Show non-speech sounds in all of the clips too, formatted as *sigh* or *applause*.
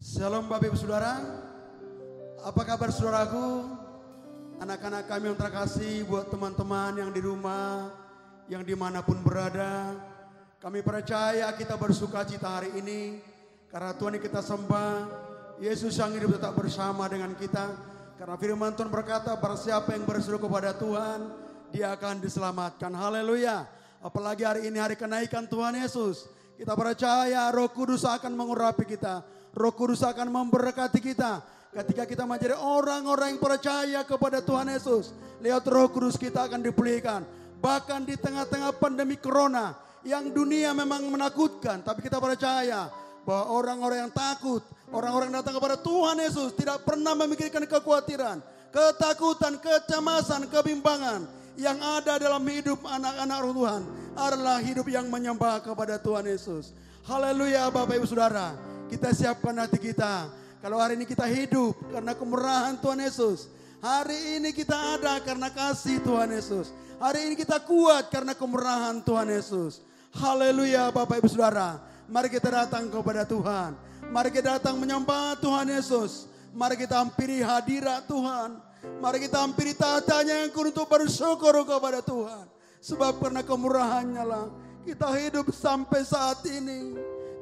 Shalom Bapak Ibu Saudara. Apa kabar saudaraku? Anak-anak kami yang terkasih buat teman-teman yang di rumah, yang di mana pun berada. Kami percaya kita bersuka cita hari ini. Karena Tuhan yang kita sembah, Yesus yang hidup tetap bersama dengan kita. Karena firman Tuhan berkata, barang siapa yang berseru kepada Tuhan, dia akan diselamatkan. Haleluya. Apalagi hari ini hari kenaikan Tuhan Yesus. Kita percaya roh kudus akan mengurapi kita. Roh kudus akan memberkati kita. Ketika kita menjadi orang-orang yang percaya kepada Tuhan Yesus. Lewat roh kudus kita akan dipulihkan. Bahkan di tengah-tengah pandemi corona. Yang dunia memang menakutkan. Tapi kita percaya bahwa orang-orang yang takut. Orang-orang datang kepada Tuhan Yesus. Tidak pernah memikirkan kekhawatiran. Ketakutan, kecemasan, kebimbangan. Yang ada dalam hidup anak-anak Tuhan. Adalah hidup yang menyembah kepada Tuhan Yesus. Haleluya Bapak Ibu Saudara. Kita siapkan hati kita. Kalau hari ini kita hidup karena kemurahan Tuhan Yesus. Hari ini kita ada karena kasih Tuhan Yesus. Hari ini kita kuat karena kemurahan Tuhan Yesus. Haleluya Bapak Ibu Saudara. Mari kita datang kepada Tuhan. Mari kita datang menyembah Tuhan Yesus. Mari kita hampiri hadirat Tuhan. Mari kita hampiri tatanya yang untuk bersyukur kepada Tuhan. Sebab karena kemurahannya lah kita hidup sampai saat ini.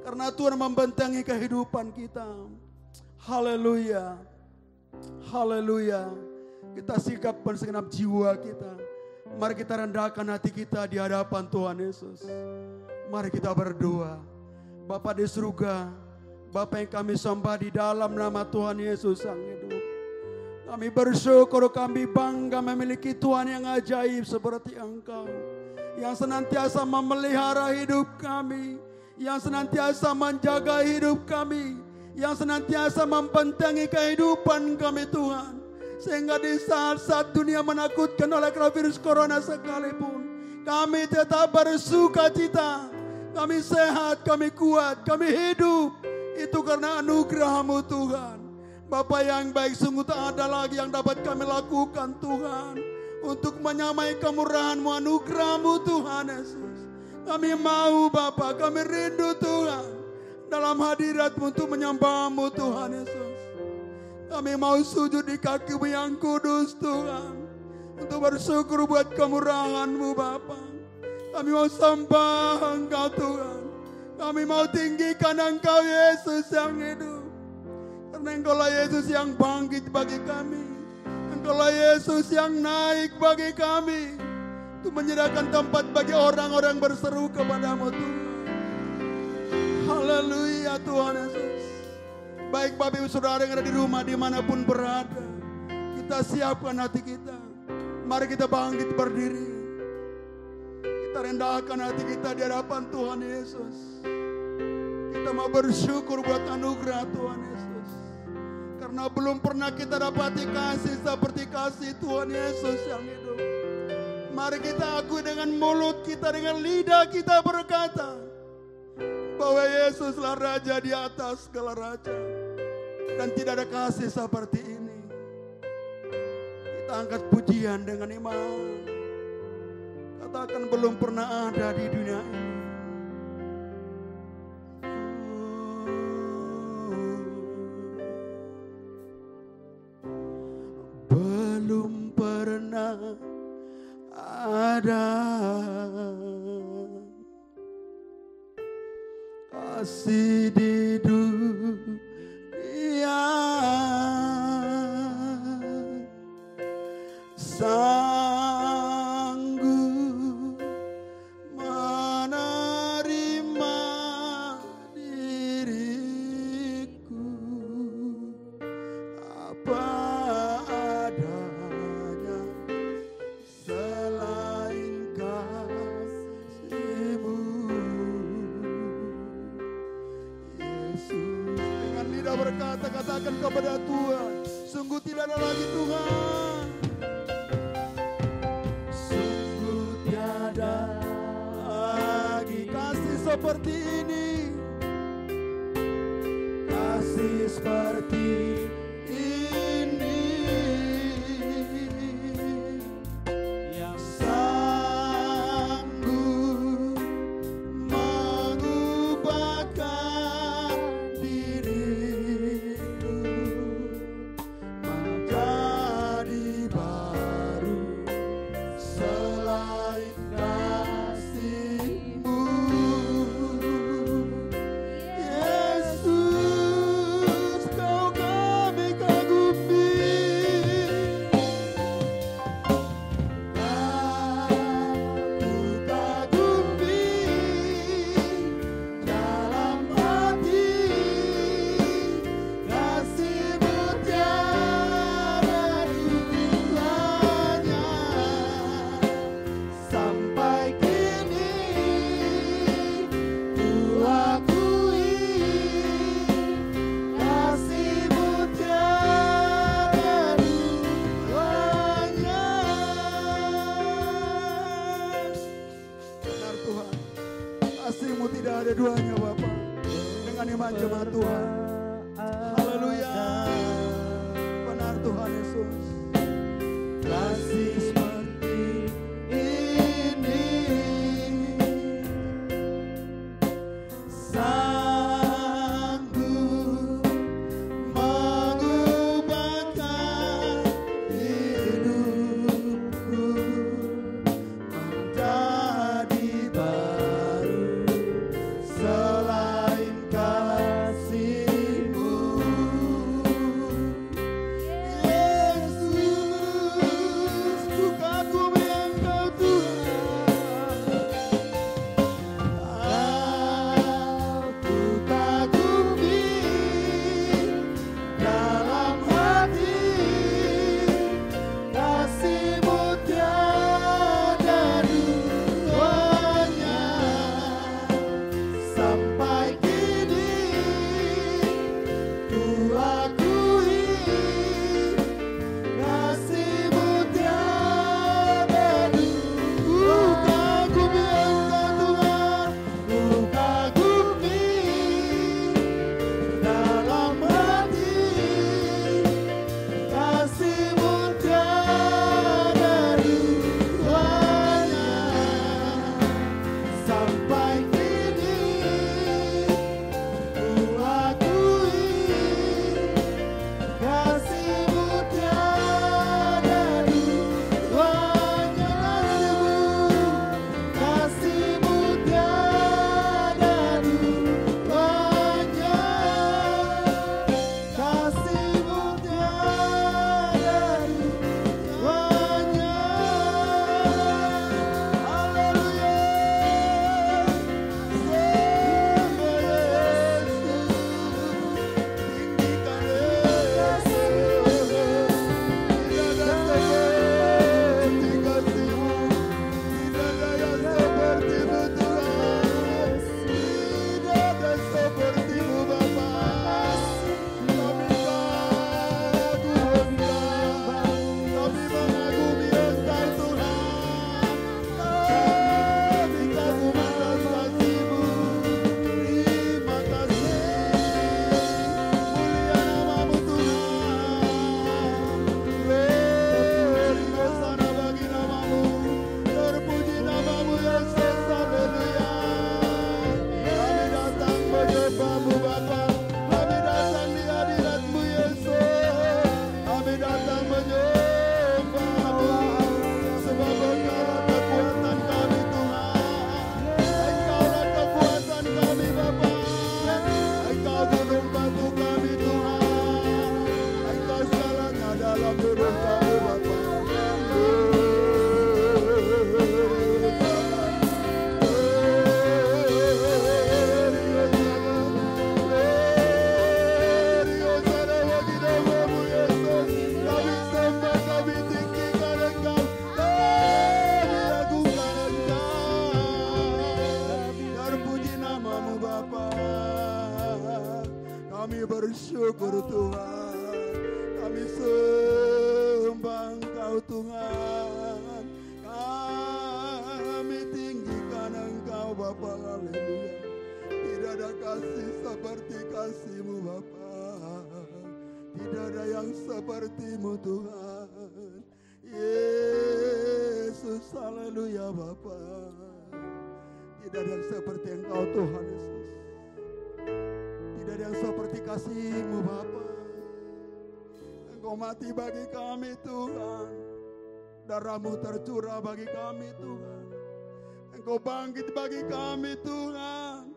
Karena Tuhan membentengi kehidupan kita. Haleluya. Haleluya. Kita sikapkan segenap jiwa kita. Mari kita rendahkan hati kita di hadapan Tuhan Yesus. Mari kita berdoa. Bapa di surga, Bapa yang kami sembah di dalam nama Tuhan Yesus Sang Hidup. Kami bersyukur kami bangga memiliki Tuhan yang ajaib seperti Engkau. Yang senantiasa memelihara hidup kami. Yang senantiasa menjaga hidup kami. Yang senantiasa membentengi kehidupan kami Tuhan. Sehingga di saat-saat dunia menakutkan oleh virus corona sekalipun. Kami tetap bersuka cita. Kami sehat, kami kuat, kami hidup. Itu karena anugerahmu Tuhan. Bapak yang baik sungguh tak ada lagi yang dapat kami lakukan Tuhan. Untuk menyamai kemurahanmu anugerahmu Tuhan Yesus. Kami mau Bapak, kami rindu Tuhan. Dalam hadiratmu untuk menyembahmu Tuhan Yesus. Kami mau sujud di kakimu yang kudus Tuhan. Untuk bersyukur buat kemurahanmu Bapak. Kami mau sembah Engkau Tuhan. Kami mau tinggikan Engkau Yesus yang hidup. Karena Engkaulah Yesus yang bangkit bagi kami. Engkaulah Yesus yang naik bagi kami. Untuk menyediakan tempat bagi orang-orang berseru kepadamu Tuhan. Haleluya Tuhan Yesus. Baik Bapak Ibu Saudara yang ada di rumah di mana pun berada. Kita siapkan hati kita. Mari kita bangkit berdiri. Kita rendahkan hati kita di hadapan Tuhan Yesus. Kita mau bersyukur buat anugerah Tuhan Yesus. Karena belum pernah kita dapati kasih seperti kasih Tuhan Yesus yang hidup. Mari kita akui dengan mulut kita, dengan lidah kita berkata. Bahwa Yesuslah Raja di atas segala Raja. Dan tidak ada kasih seperti ini. Kita angkat pujian dengan iman. Katakan belum pernah ada di dunia ini. Mati bagi kami Tuhan. Darahmu tercurah bagi kami Tuhan. Engkau bangkit bagi kami Tuhan.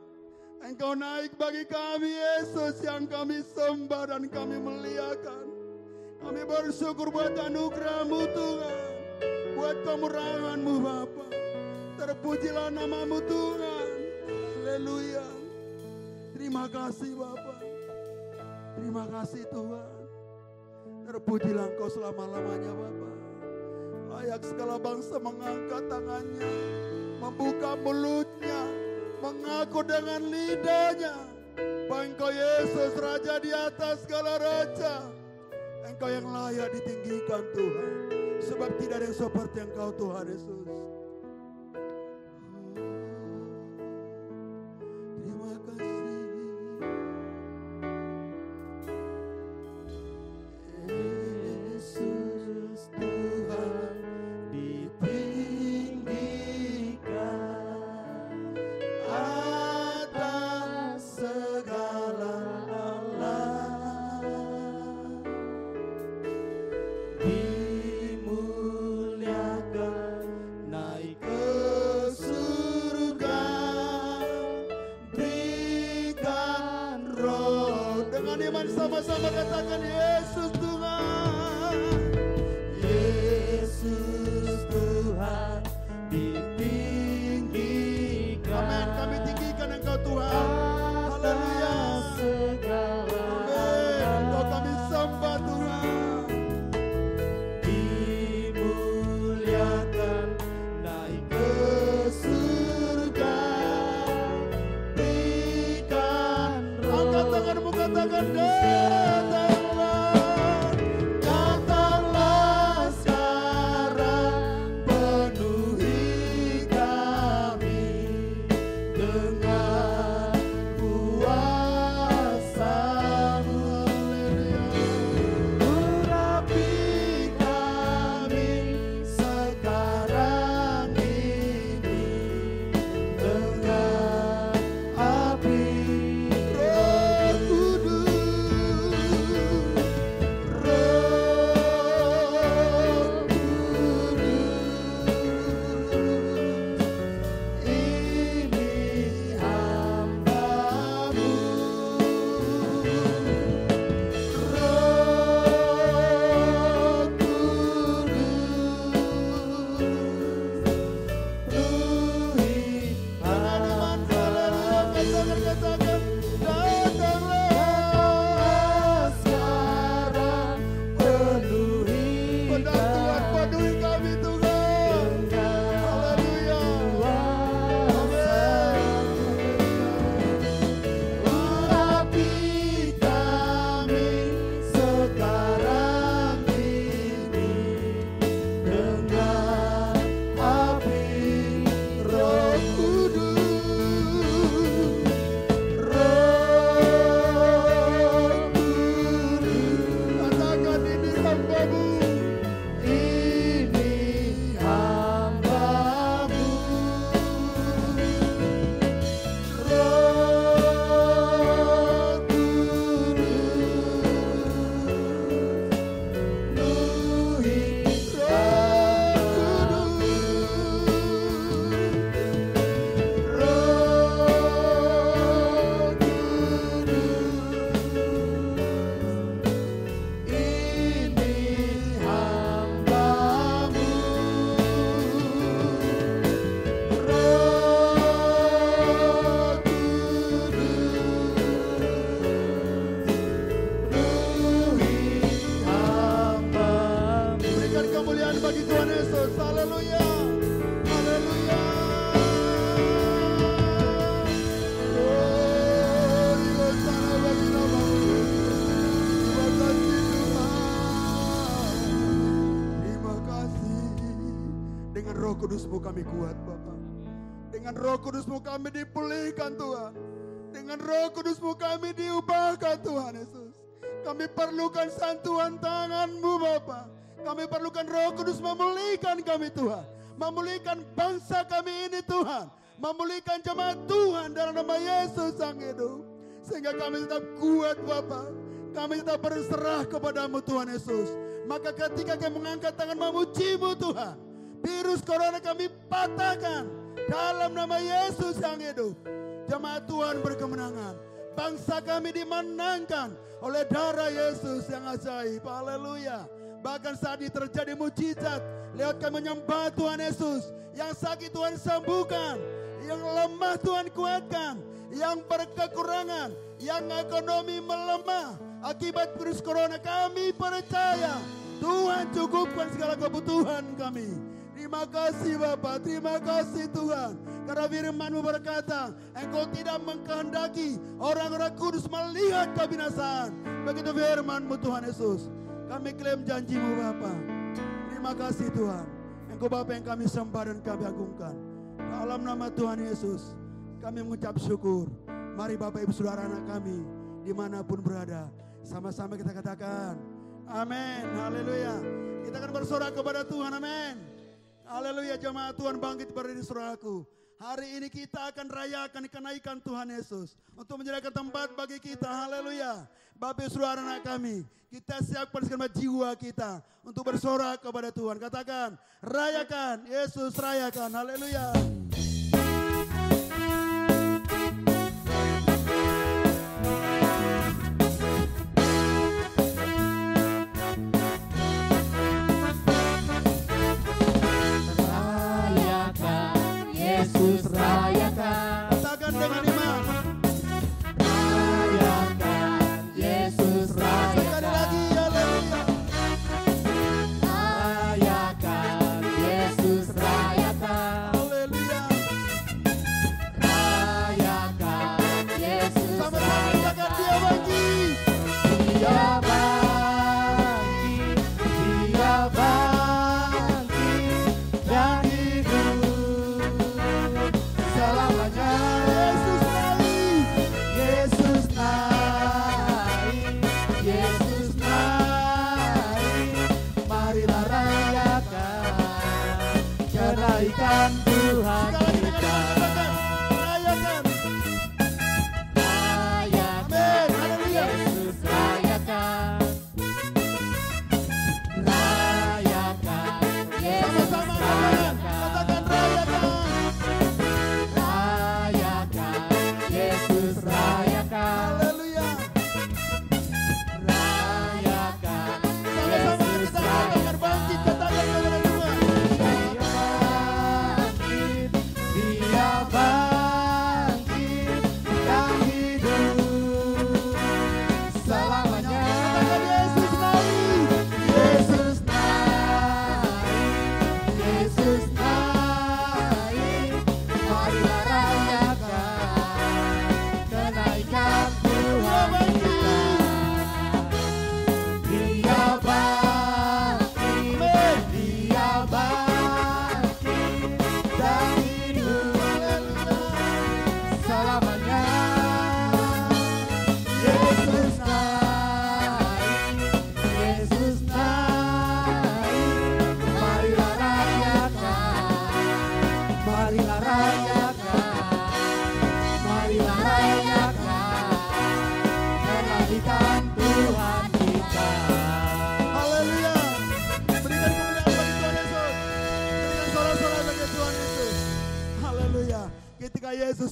Engkau naik bagi kami Yesus yang kami sembah dan kami muliakan. Kami bersyukur buat anugerahmu Tuhan. Buat kemurahanmu Bapa. Terpujilah namamu Tuhan. Haleluya. Terima kasih Bapa. Terima kasih Tuhan. Terpujilah Engkau selama-lamanya Bapa. Layak segala bangsa mengangkat tangannya. Membuka mulutnya. Mengaku dengan lidahnya. Bahwa Engkau Yesus Raja di atas segala Raja. Engkau yang layak ditinggikan Tuhan. Sebab tidak ada yang seperti Engkau Tuhan Yesus. Kami perlukan santuan tanganmu Bapak. Kami perlukan roh kudus memulihkan kami Tuhan. Memulihkan bangsa kami ini Tuhan. Memulihkan jemaat Tuhan dalam nama Yesus Sang Hidup. Sehingga kami tetap kuat Bapak. Kami tetap berserah kepadamu Tuhan Yesus. Maka ketika kami mengangkat tangan memujimu Tuhan. Virus corona kami patahkan. Dalam nama Yesus yang hidup. Jemaat Tuhan berkemenangan. Bangsa kami dimenangkan oleh darah Yesus yang ajaib. Haleluya. Bahkan saat ini terjadi mujizat. Lewat kami menyembah Tuhan Yesus. Yang sakit Tuhan sembuhkan. Yang lemah Tuhan kuatkan. Yang berkekurangan. Yang ekonomi melemah. Akibat virus corona kami percaya. Tuhan cukupkan segala kebutuhan kami. Terima kasih Bapak, terima kasih Tuhan. Karena firmanmu berkata, engkau tidak mengkehendaki orang-orang kudus melihat kebinasaan. Begitu firmanmu Tuhan Yesus. Kami klaim janjimu Bapak. Terima kasih Tuhan. Engkau Bapak yang kami sembah dan kami agungkan. Dalam nama Tuhan Yesus, kami mengucap syukur. Mari Bapak Ibu Saudara anak kami, di mana pun berada. Sama-sama kita katakan, amin, haleluya. Kita akan bersorak kepada Tuhan, amin. Haleluya jemaat Tuhan bangkit berdiri saudaraku. Hari ini kita akan rayakan kenaikan Tuhan Yesus. Untuk menyediakan tempat bagi kita. Haleluya. Bapak saudara anak kami. Kita siapkan segenap jiwa kita. Untuk bersorak kepada Tuhan. Katakan. Rayakan. Yesus rayakan. Haleluya. Jesus raio.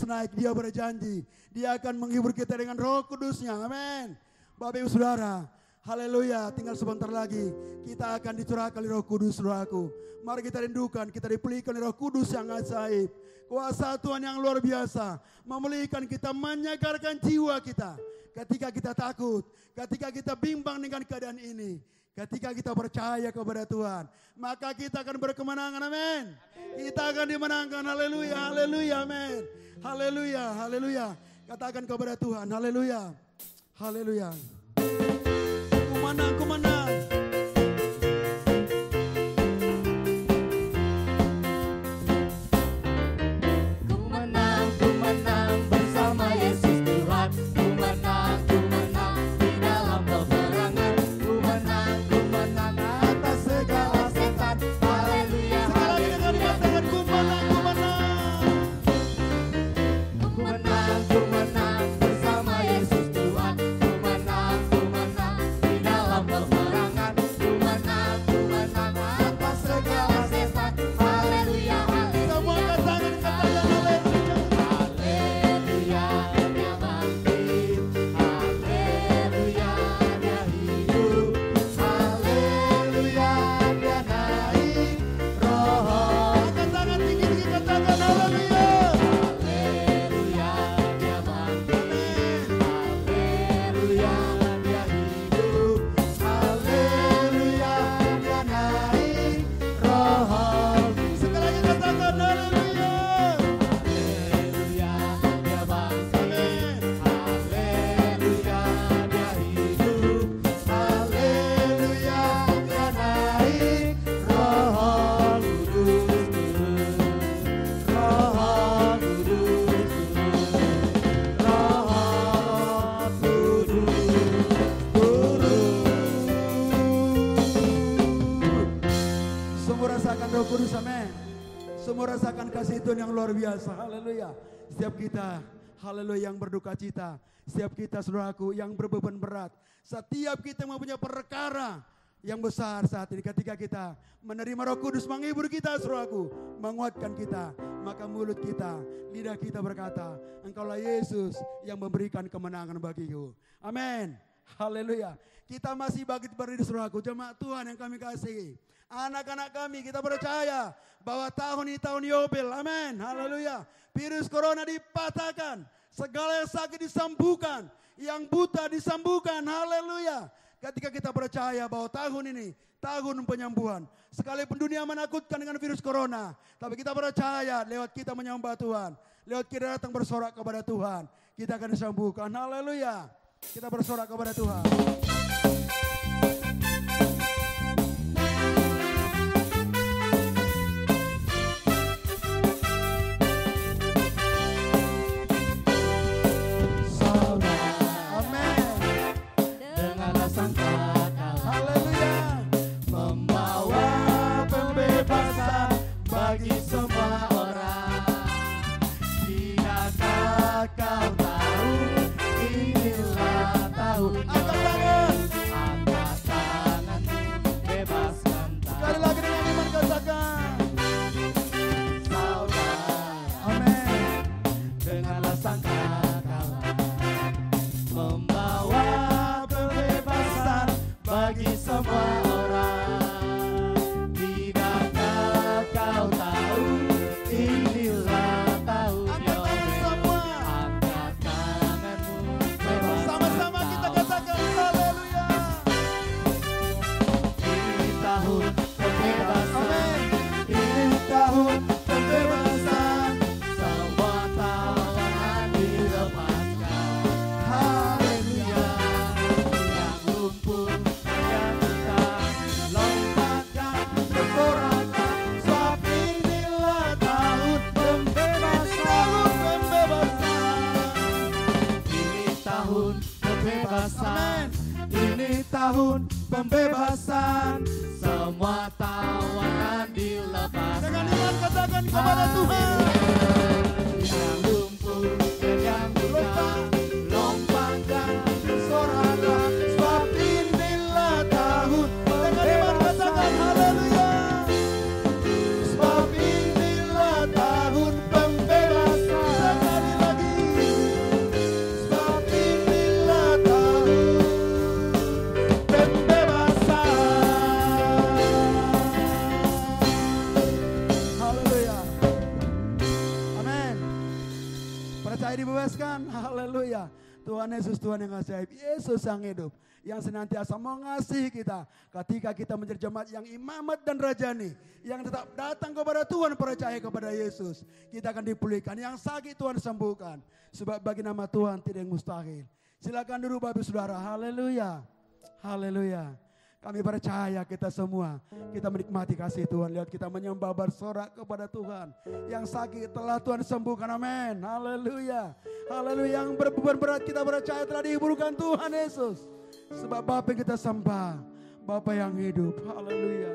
Naik, dia berjanji. Dia akan menghibur kita dengan roh kudusnya. Amin. Bapak ibu saudara. Haleluya. Tinggal sebentar lagi. Kita akan dicurahkan oleh roh kudus saudaraku. Mari kita rindukan. Kita dipulihkan oleh roh kudus yang ajaib. Kuasa Tuhan yang luar biasa. Memulihkan kita, menyegarkan jiwa kita. Ketika kita takut, ketika kita bimbang dengan keadaan ini, ketika kita percaya kepada Tuhan, maka kita akan berkemenangan, amin. Kita akan dimenangkan, haleluya, haleluya, amin. Haleluya, haleluya. Katakan kepada Tuhan, haleluya, haleluya. Ku menang, luar biasa, haleluya. Setiap kita, haleluya yang berduka cita. Setiap kita saudaraku yang berbeban berat. Setiap kita mempunyai perkara yang besar saat ini. Ketika kita menerima roh kudus menghibur kita saudaraku. Menguatkan kita. Maka mulut kita, lidah kita berkata, Engkaulah Yesus yang memberikan kemenangan bagiku. Amin. Haleluya. Kita masih bangkit berdiri saudaraku. Jemaat Tuhan yang kami kasihi. Anak-anak kami kita percaya bahwa tahun ini tahun Yobel. Amin. Haleluya. Virus corona dipatahkan. Segala yang sakit disembuhkan. Yang buta disembuhkan. Haleluya. Ketika kita percaya bahwa tahun ini tahun penyembuhan. Sekalipun dunia menakutkan dengan virus corona. Tapi kita percaya lewat kita menyembah Tuhan. Lewat kita datang bersorak kepada Tuhan. Kita akan disembuhkan. Haleluya. Kita bersorak kepada Tuhan. Yesus yang hidup. Yang senantiasa mengasihi kita. Ketika kita menjadi jemaat yang imamat dan rajani. Yang tetap datang kepada Tuhan percaya kepada Yesus. Kita akan dipulihkan. Yang sakit Tuhan sembuhkan. Sebab bagi nama Tuhan tidak mustahil. Silakan duduk Bapak Saudara. Haleluya. Haleluya. Kami percaya kita semua, kita menikmati kasih Tuhan. Lihat kita menyembah bersorak kepada Tuhan. Yang sakit telah Tuhan sembuhkan, amin. Haleluya. Haleluya. Yang berbeban berat kita percaya telah dihiburkan Tuhan Yesus. Sebab yang kita sembah, Bapak yang hidup. Haleluya.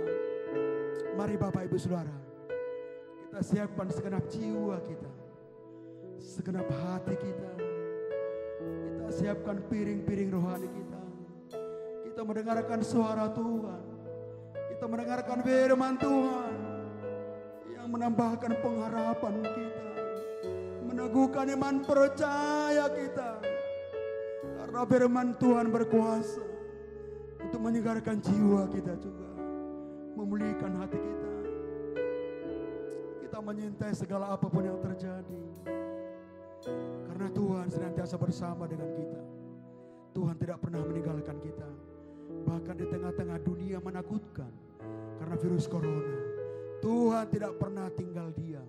Mari Bapak Ibu Saudara, kita siapkan segenap jiwa kita. Segenap hati kita. Kita siapkan piring-piring rohani kita. Kita mendengarkan suara Tuhan. Kita mendengarkan firman Tuhan. Yang menambahkan pengharapan kita. Meneguhkan iman percaya kita. Karena firman Tuhan berkuasa. Untuk menyegarkan jiwa kita juga. Memulihkan hati kita. Kita menyintai segala apa pun yang terjadi. Karena Tuhan senantiasa bersama dengan kita. Tuhan tidak pernah meninggalkan kita. Bahkan di tengah-tengah dunia menakutkan. Karena virus corona. Tuhan tidak pernah tinggal diam.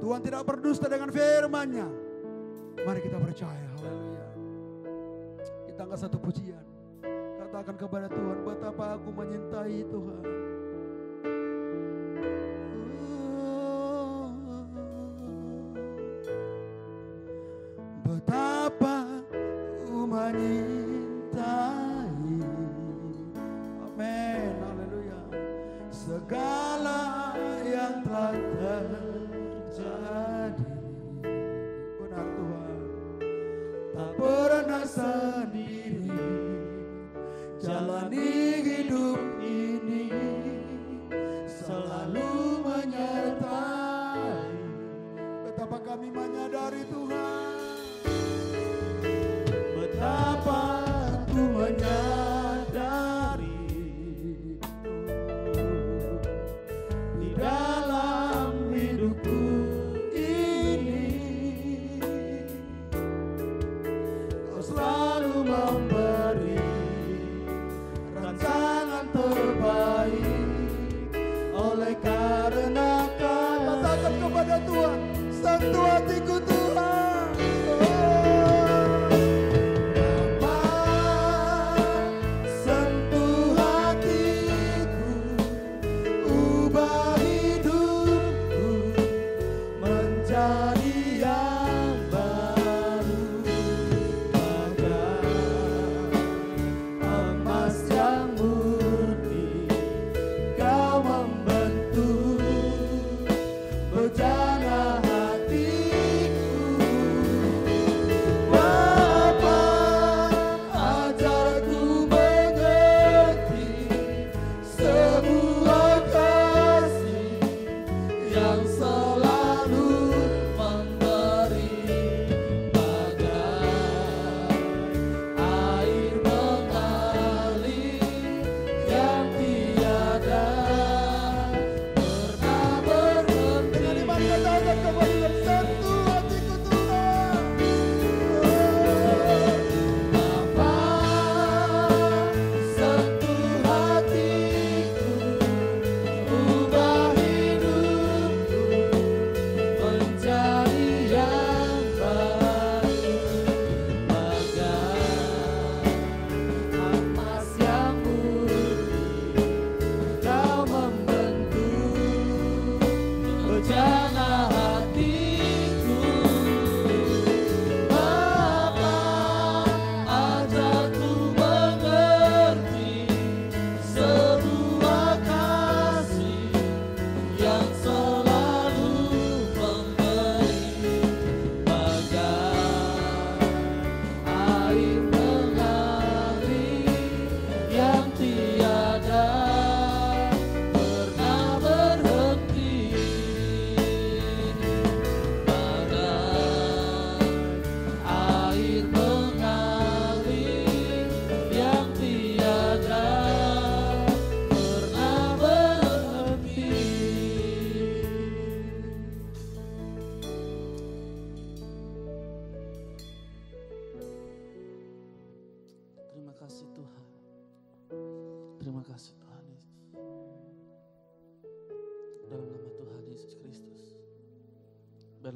Tuhan tidak berdusta dengan firman-Nya. Mari kita percaya. Haleluya. Kita angkat satu pujian. Katakan kepada Tuhan, betapa aku menyintai Tuhan.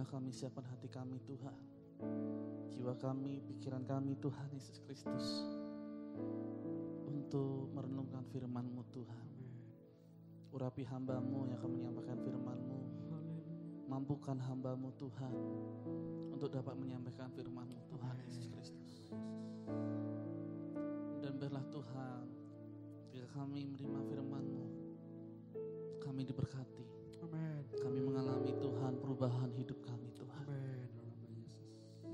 Kami siapkan hati kami Tuhan. Jiwa kami, pikiran kami Tuhan Yesus Kristus. Untuk merenungkan firman-Mu Tuhan. Urapi hambamu yang akan menyampaikan firman-Mu. Mampukan hambamu Tuhan. Untuk dapat menyampaikan firman-Mu Tuhan Yesus Kristus. Dan biarlah Tuhan, jika kami menerima firman-Mu, kami diberkati. Kami mengalami Tuhan perubahan hidup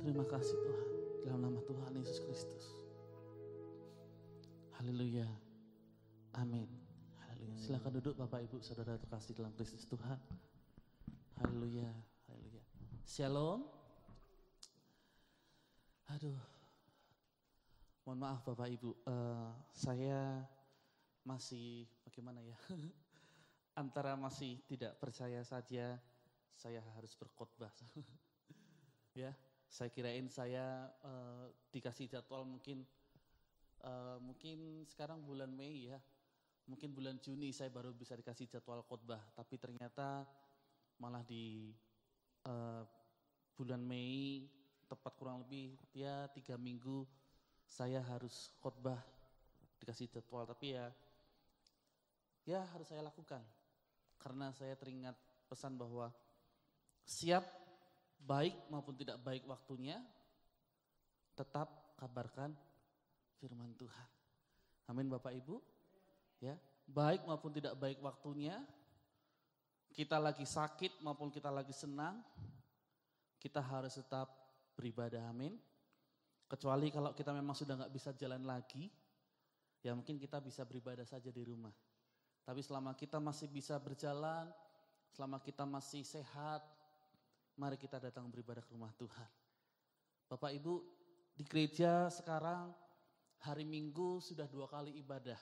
Terima kasih Tuhan. Dalam nama Tuhan Yesus Kristus. Haleluya. Amin. Haleluya. Silakan duduk Bapak Ibu Saudara terkasih dalam Kristus Tuhan. Haleluya. Haleluya. Shalom. Aduh. Mohon maaf Bapak Ibu. Eh, saya masih bagaimana ya? *laughs* Antara masih tidak percaya saja saya harus berkhotbah. *laughs* ya, saya kirain saya eh, dikasih jadwal mungkin eh, mungkin sekarang bulan Mei ya. Mungkin bulan Juni saya baru bisa dikasih jadwal khotbah, tapi ternyata malah di eh, bulan Mei tepat kurang lebih ya tiga minggu saya harus khotbah dikasih jadwal, tapi ya ya harus saya lakukan. Karena saya teringat pesan bahwa siap baik maupun tidak baik waktunya tetap kabarkan firman Tuhan. Amin Bapak Ibu. Ya, baik maupun tidak baik waktunya kita lagi sakit maupun kita lagi senang kita harus tetap beribadah. Amin. Kecuali kalau kita memang sudah nggak bisa jalan lagi, ya mungkin kita bisa beribadah saja di rumah. Tapi selama kita masih bisa berjalan, selama kita masih sehat, mari kita datang beribadah ke rumah Tuhan. Bapak Ibu, di gereja sekarang hari Minggu sudah dua kali ibadah.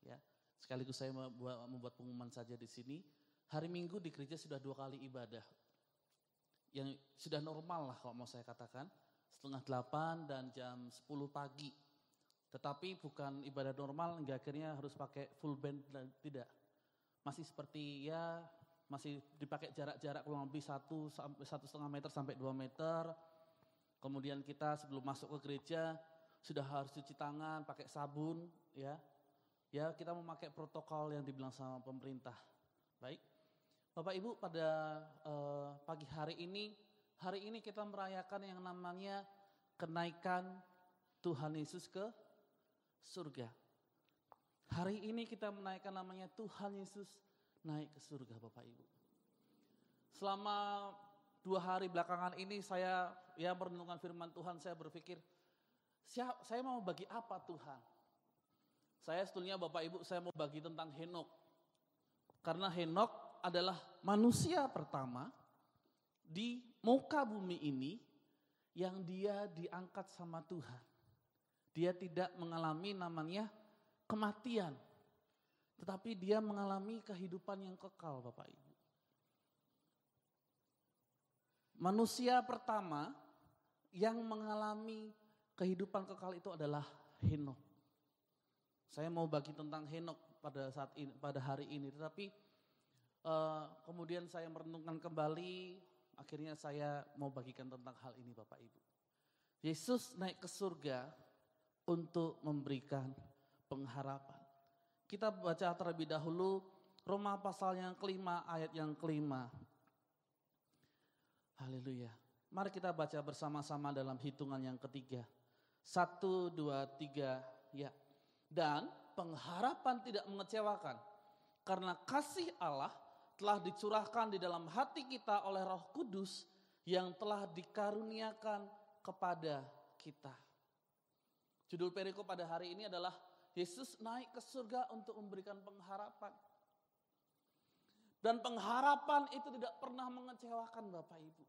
Ya, sekaligus saya membuat, pengumuman saja di sini. Hari Minggu di gereja sudah dua kali ibadah. Yang sudah normal lah kalau mau saya katakan. Setengah delapan dan jam 10 pagi. Tetapi bukan ibadah normal hingga akhirnya harus pakai full band dan tidak. Masih seperti ya masih dipakai jarak-jarak kurang lebih satu sampai satu setengah meter sampai dua meter. Kemudian kita sebelum masuk ke gereja sudah harus cuci tangan, pakai sabun, ya. Ya kita memakai protokol yang dibilang sama pemerintah. Baik, Bapak Ibu pada eh, pagi hari ini, hari ini kita merayakan yang namanya kenaikan Tuhan Yesus ke surga. Hari ini kita menaikkan namanya Tuhan Yesus naik ke surga Bapak Ibu. Selama dua hari belakangan ini saya ya merenungkan firman Tuhan saya berpikir saya mau bagi apa Tuhan. Saya sebetulnya Bapak Ibu saya mau bagi tentang Henok. Karena Henok adalah manusia pertama di muka bumi ini yang dia diangkat sama Tuhan. Dia tidak mengalami namanya kematian. Tetapi dia mengalami kehidupan yang kekal Bapak Ibu. Manusia pertama yang mengalami kehidupan kekal itu adalah Henok. Saya mau bagi tentang Henok pada saat ini, pada hari ini, tetapi uh, kemudian saya merenungkan kembali, akhirnya saya mau bagikan tentang hal ini Bapak Ibu. Yesus naik ke surga untuk memberikan pengharapan. Kita baca terlebih dahulu Roma pasal yang kelima ayat yang kelima. Haleluya. Mari kita baca bersama-sama dalam hitungan yang ketiga. Satu, dua, tiga, ya. Dan pengharapan tidak mengecewakan. Karena kasih Allah telah dicurahkan di dalam hati kita oleh roh kudus yang telah dikaruniakan kepada kita. Judul perikop pada hari ini adalah Yesus naik ke surga untuk memberikan pengharapan. Dan pengharapan itu tidak pernah mengecewakan Bapak Ibu.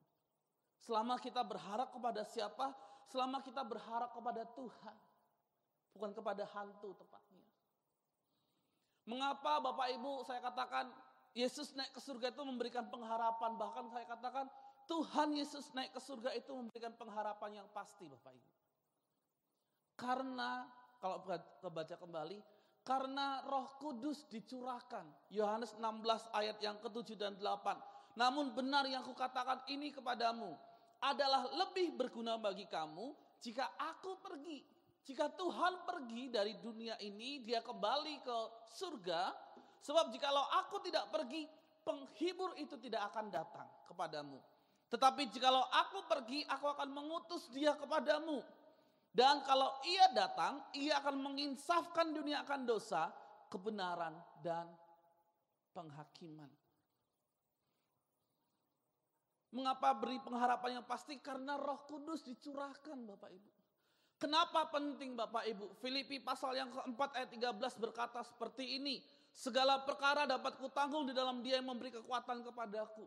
Selama kita berharap kepada siapa? Selama kita berharap kepada Tuhan. Bukan kepada hantu tepatnya. Mengapa Bapak Ibu saya katakan Yesus naik ke surga itu memberikan pengharapan. Bahkan saya katakan Tuhan Yesus naik ke surga itu memberikan pengharapan yang pasti Bapak Ibu. Karena kalau kebaca kembali, karena roh kudus dicurahkan. Yohanes 16 ayat yang ke-7 dan 8. Namun benar yang kukatakan ini kepadamu adalah lebih berguna bagi kamu jika aku pergi. Jika Tuhan pergi dari dunia ini, dia kembali ke surga. Sebab jikalau aku tidak pergi, penghibur itu tidak akan datang kepadamu. Tetapi jikalau aku pergi, aku akan mengutus dia kepadamu. Dan kalau ia datang, ia akan menginsafkan dunia akan dosa, kebenaran, dan penghakiman. Mengapa beri pengharapan yang pasti? Karena roh kudus dicurahkan Bapak Ibu. Kenapa penting Bapak Ibu? Filipi pasal yang keempat ayat 13 berkata seperti ini. Segala perkara dapat kutanggung di dalam dia yang memberi kekuatan kepadaku.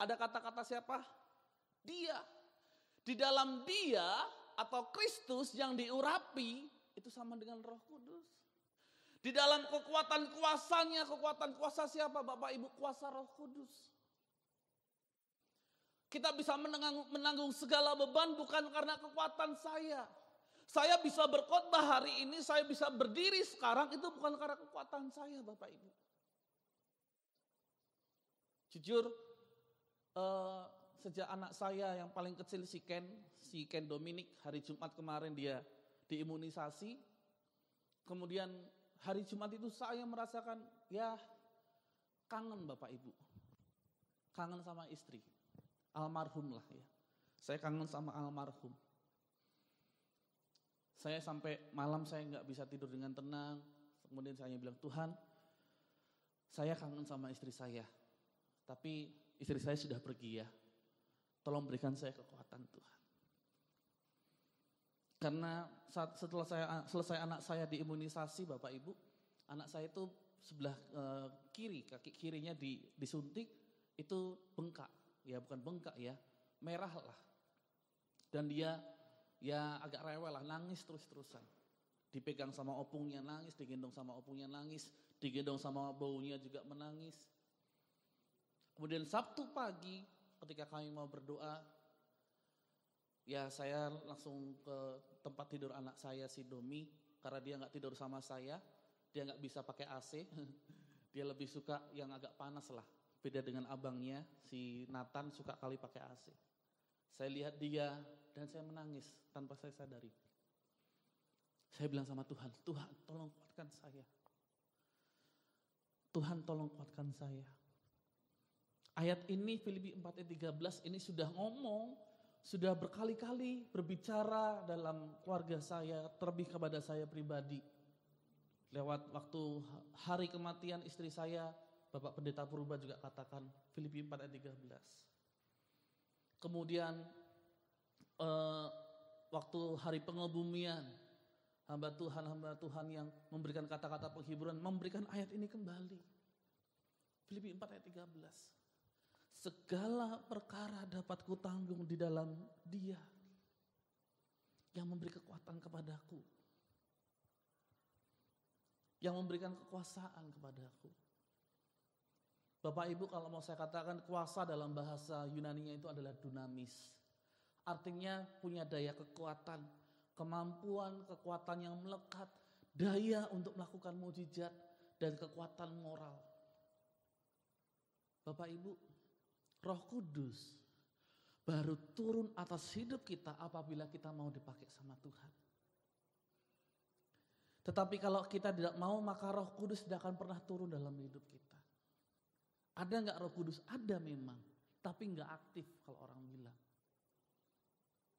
Ada kata-kata siapa? Dia. Di dalam dia atau Kristus yang diurapi itu sama dengan roh kudus. Di dalam kekuatan kuasanya, kekuatan kuasa siapa Bapak Ibu? Kuasa roh kudus. Kita bisa menanggung, menanggung segala beban bukan karena kekuatan saya. Saya bisa berkhotbah hari ini, saya bisa berdiri sekarang itu bukan karena kekuatan saya Bapak Ibu. Jujur, uh, sejak anak saya yang paling kecil si Ken, si Ken Dominic hari Jumat kemarin dia diimunisasi. Kemudian hari Jumat itu saya merasakan ya kangen Bapak Ibu. Kangen sama istri almarhum lah ya. Saya kangen sama almarhum. Saya sampai malam saya nggak bisa tidur dengan tenang. Kemudian saya bilang, Tuhan, saya kangen sama istri saya. Tapi istri saya sudah pergi ya. Tolong berikan saya kekuatan Tuhan. Karena saat setelah saya selesai anak saya diimunisasi Bapak Ibu, anak saya itu sebelah e, kiri, kaki kirinya di, disuntik itu bengkak ya bukan bengkak ya, merah lah. Dan dia ya agak rewel lah, nangis terus-terusan. Dipegang sama opungnya nangis, digendong sama opungnya nangis, digendong sama baunya juga menangis. Kemudian Sabtu pagi ketika kami mau berdoa, ya saya langsung ke tempat tidur anak saya si Domi karena dia nggak tidur sama saya, dia nggak bisa pakai AC, *laughs* dia lebih suka yang agak panas lah. Beda dengan abangnya, si Nathan suka kali pakai AC. Saya lihat dia dan saya menangis tanpa saya sadari. Saya bilang sama Tuhan, Tuhan tolong kuatkan saya. Tuhan tolong kuatkan saya. Ayat ini Filipi 4 ayat 13 ini sudah ngomong, sudah berkali-kali berbicara dalam keluarga saya, terlebih kepada saya pribadi. Lewat waktu hari kematian istri saya, Bapak Pendeta Purba juga katakan Filipi 4 ayat 13. Kemudian eh, waktu hari pengebumian hamba Tuhan hamba Tuhan yang memberikan kata-kata penghiburan memberikan ayat ini kembali. Filipi 4 ayat 13. Segala perkara dapat kutanggung di dalam Dia yang memberi kekuatan kepadaku. Yang memberikan kekuasaan kepadaku. Bapak Ibu kalau mau saya katakan kuasa dalam bahasa Yunani itu adalah dunamis. Artinya punya daya kekuatan, kemampuan, kekuatan yang melekat, daya untuk melakukan mujizat dan kekuatan moral. Bapak Ibu, Roh Kudus baru turun atas hidup kita apabila kita mau dipakai sama Tuhan. Tetapi kalau kita tidak mau maka Roh Kudus tidak akan pernah turun dalam hidup kita. Ada nggak roh kudus? Ada memang. Tapi nggak aktif kalau orang bilang.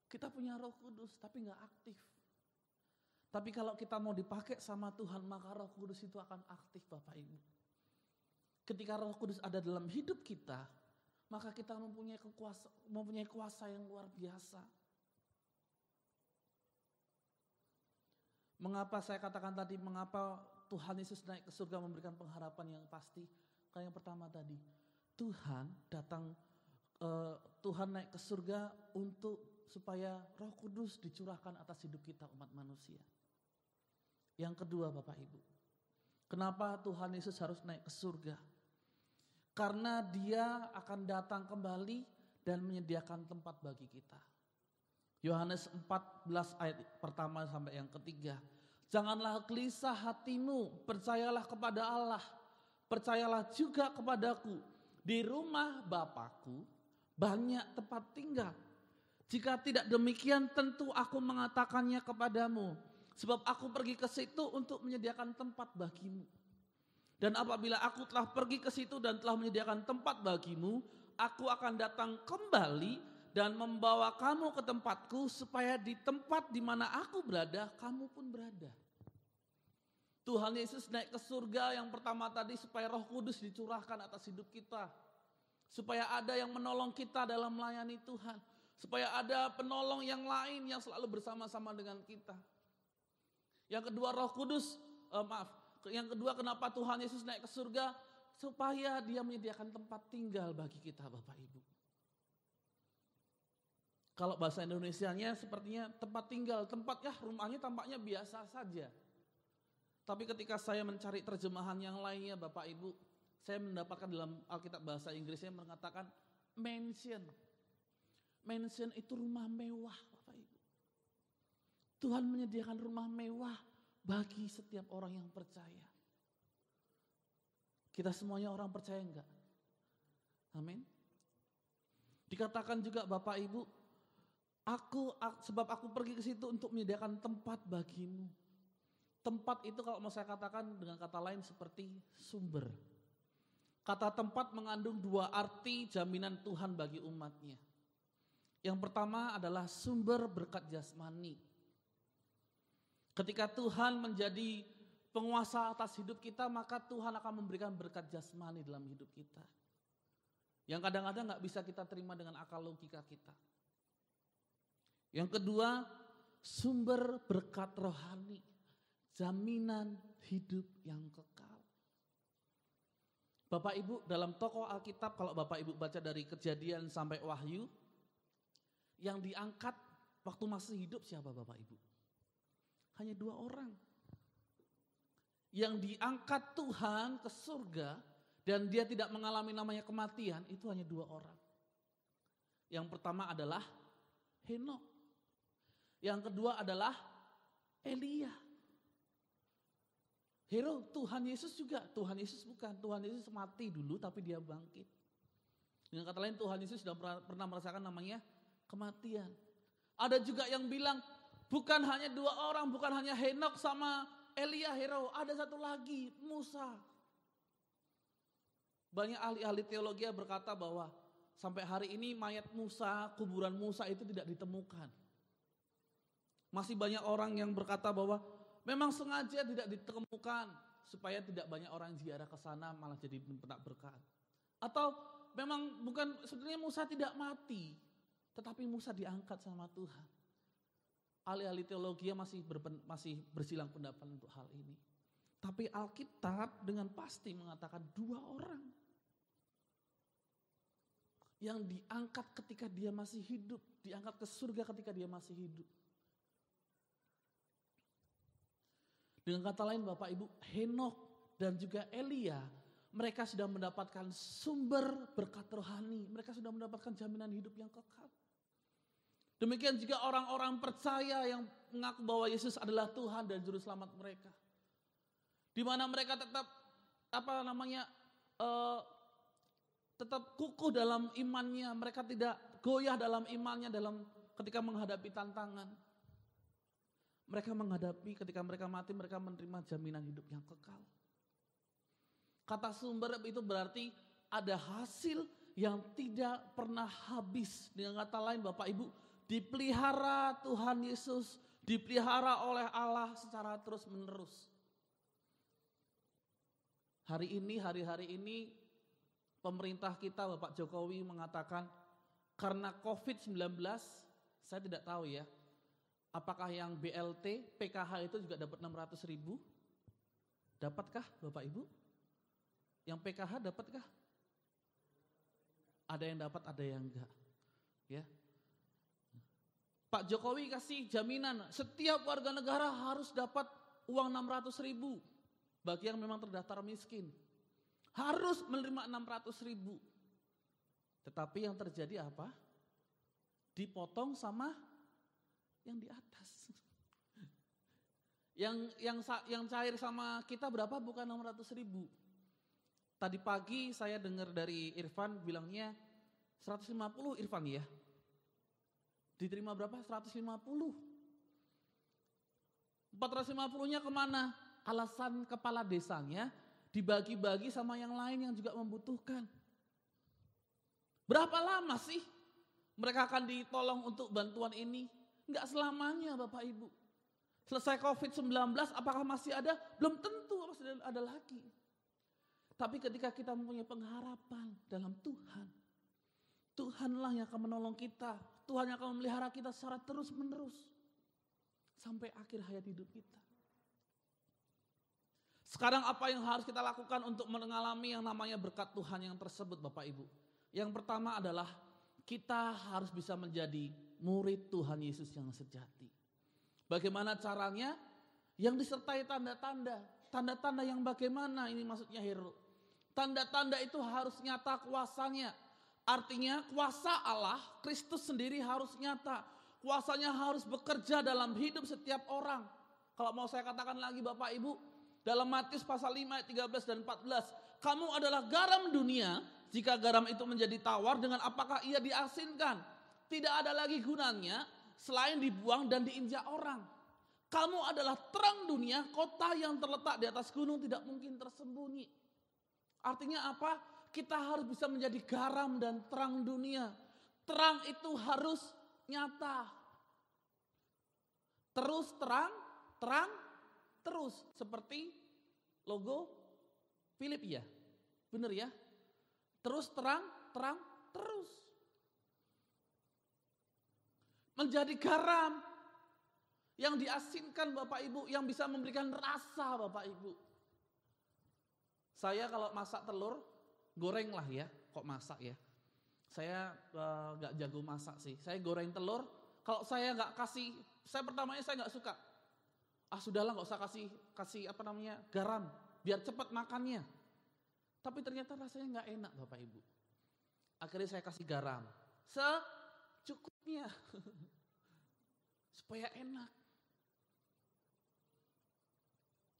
Kita punya roh kudus tapi nggak aktif. Tapi kalau kita mau dipakai sama Tuhan maka roh kudus itu akan aktif Bapak Ibu. Ketika roh kudus ada dalam hidup kita, maka kita mempunyai kuasa, mempunyai kuasa yang luar biasa. Mengapa saya katakan tadi, mengapa Tuhan Yesus naik ke surga memberikan pengharapan yang pasti? Kayak yang pertama tadi, Tuhan datang, uh, Tuhan naik ke surga untuk supaya Roh Kudus dicurahkan atas hidup kita umat manusia. Yang kedua, Bapak Ibu, kenapa Tuhan Yesus harus naik ke surga? Karena Dia akan datang kembali dan menyediakan tempat bagi kita. Yohanes 14 ayat pertama sampai yang ketiga. Janganlah gelisah hatimu, percayalah kepada Allah, percayalah juga kepadaku. Di rumah Bapakku banyak tempat tinggal. Jika tidak demikian tentu aku mengatakannya kepadamu. Sebab aku pergi ke situ untuk menyediakan tempat bagimu. Dan apabila aku telah pergi ke situ dan telah menyediakan tempat bagimu, aku akan datang kembali dan membawa kamu ke tempatku supaya di tempat di mana aku berada, kamu pun berada. Tuhan Yesus naik ke surga yang pertama tadi supaya roh kudus dicurahkan atas hidup kita. Supaya ada yang menolong kita dalam melayani Tuhan. Supaya ada penolong yang lain yang selalu bersama-sama dengan kita. Yang kedua roh kudus, uh, maaf. Yang kedua kenapa Tuhan Yesus naik ke surga? Supaya dia menyediakan tempat tinggal bagi kita Bapak Ibu. Kalau bahasa Indonesia-nya sepertinya tempat tinggal, tempat ya rumahnya tampaknya biasa saja. Tapi ketika saya mencari terjemahan yang lainnya Bapak Ibu, saya mendapatkan dalam Alkitab bahasa Inggrisnya mengatakan mansion. Mansion itu rumah mewah Bapak Ibu. Tuhan menyediakan rumah mewah bagi setiap orang yang percaya. Kita semuanya orang percaya enggak? Amin. Dikatakan juga Bapak Ibu, aku sebab aku pergi ke situ untuk menyediakan tempat bagimu. Tempat itu kalau mau saya katakan dengan kata lain seperti sumber. Kata tempat mengandung dua arti jaminan Tuhan bagi umatnya. Yang pertama adalah sumber berkat jasmani. Ketika Tuhan menjadi penguasa atas hidup kita, maka Tuhan akan memberikan berkat jasmani dalam hidup kita. Yang kadang-kadang nggak bisa kita terima dengan akal logika kita. Yang kedua, sumber berkat rohani, jaminan hidup yang kekal. Bapak Ibu dalam tokoh Alkitab kalau Bapak Ibu baca dari kejadian sampai wahyu, yang diangkat waktu masih hidup siapa Bapak Ibu? Hanya dua orang. Yang diangkat Tuhan ke surga dan dia tidak mengalami namanya kematian itu hanya dua orang. Yang pertama adalah Henok. Yang kedua adalah Elia. Hero Tuhan Yesus juga, Tuhan Yesus bukan, Tuhan Yesus mati dulu tapi dia bangkit. Dengan kata lain Tuhan Yesus sudah pernah merasakan namanya kematian. Ada juga yang bilang Bukan hanya dua orang, bukan hanya Henok sama Elia Hero, ada satu lagi, Musa. Banyak ahli-ahli teologi berkata bahwa sampai hari ini mayat Musa, kuburan Musa itu tidak ditemukan. Masih banyak orang yang berkata bahwa memang sengaja tidak ditemukan supaya tidak banyak orang ziarah ke sana malah jadi penak berkat. Atau memang bukan sebenarnya Musa tidak mati, tetapi Musa diangkat sama Tuhan ahli-ahli teologi masih, berpen, masih bersilang pendapat untuk hal ini. Tapi Alkitab dengan pasti mengatakan dua orang yang diangkat ketika dia masih hidup, diangkat ke surga ketika dia masih hidup. Dengan kata lain Bapak Ibu, Henok dan juga Elia, mereka sudah mendapatkan sumber berkat rohani, mereka sudah mendapatkan jaminan hidup yang kekal. Demikian juga orang-orang percaya yang mengaku bahwa Yesus adalah Tuhan dan juru selamat mereka. Di mana mereka tetap apa namanya uh, tetap kukuh dalam imannya, mereka tidak goyah dalam imannya dalam ketika menghadapi tantangan. Mereka menghadapi ketika mereka mati mereka menerima jaminan hidup yang kekal. Kata sumber itu berarti ada hasil yang tidak pernah habis. Dengan kata lain Bapak Ibu, dipelihara Tuhan Yesus, dipelihara oleh Allah secara terus menerus. Hari ini, hari-hari ini pemerintah kita Bapak Jokowi mengatakan karena COVID-19, saya tidak tahu ya, apakah yang BLT, PKH itu juga dapat 600 ribu? Dapatkah Bapak Ibu? Yang PKH dapatkah? Ada yang dapat, ada yang enggak. Ya, Pak Jokowi kasih jaminan setiap warga negara harus dapat uang 600 ribu bagi yang memang terdaftar miskin. Harus menerima 600 ribu. Tetapi yang terjadi apa? Dipotong sama yang di atas. *laughs* Yang yang yang cair sama kita berapa? Bukan 600 ribu. Tadi pagi saya dengar dari Irfan bilangnya 150 Irfan ya. Diterima berapa? 150. 450-nya ke mana? Alasan kepala desanya dibagi-bagi sama yang lain yang juga membutuhkan. Berapa lama sih mereka akan ditolong untuk bantuan ini? Enggak selamanya Bapak Ibu. Selesai COVID-19 apakah masih ada? Belum tentu masih ada lagi. Tapi ketika kita mempunyai pengharapan dalam Tuhan, Tuhanlah yang akan menolong kita. Tuhan yang akan memelihara kita secara terus menerus. Sampai akhir hayat hidup kita. Sekarang apa yang harus kita lakukan untuk mengalami yang namanya berkat Tuhan yang tersebut Bapak Ibu? Yang pertama adalah kita harus bisa menjadi murid Tuhan Yesus yang sejati. Bagaimana caranya? Yang disertai tanda-tanda. Tanda-tanda yang bagaimana ini maksudnya hero. Tanda-tanda itu harus nyata kuasanya. Artinya kuasa Allah, Kristus sendiri harus nyata. Kuasanya harus bekerja dalam hidup setiap orang. Kalau mau saya katakan lagi Bapak Ibu, dalam Matius pasal 5 ayat 13 dan 14, kamu adalah garam dunia, jika garam itu menjadi tawar dengan apakah ia diasinkan? Tidak ada lagi gunanya selain dibuang dan diinjak orang. Kamu adalah terang dunia, kota yang terletak di atas gunung tidak mungkin tersembunyi. Artinya apa? Kita harus bisa menjadi garam dan terang dunia. Terang itu harus nyata. Terus terang, terang, terus. Seperti logo Philip ya. Bener ya? Terus terang, terang, terus menjadi garam yang diasinkan Bapak Ibu, yang bisa memberikan rasa Bapak Ibu. Saya kalau masak telur, goreng lah ya, kok masak ya. Saya eh, nggak uh, jago masak sih. Saya goreng telur, kalau saya nggak kasih, saya pertamanya saya nggak suka. Ah sudahlah nggak usah kasih kasih apa namanya garam, biar cepat makannya. Tapi ternyata rasanya nggak enak Bapak Ibu. Akhirnya saya kasih garam. Secukupnya. *laughs* supaya enak.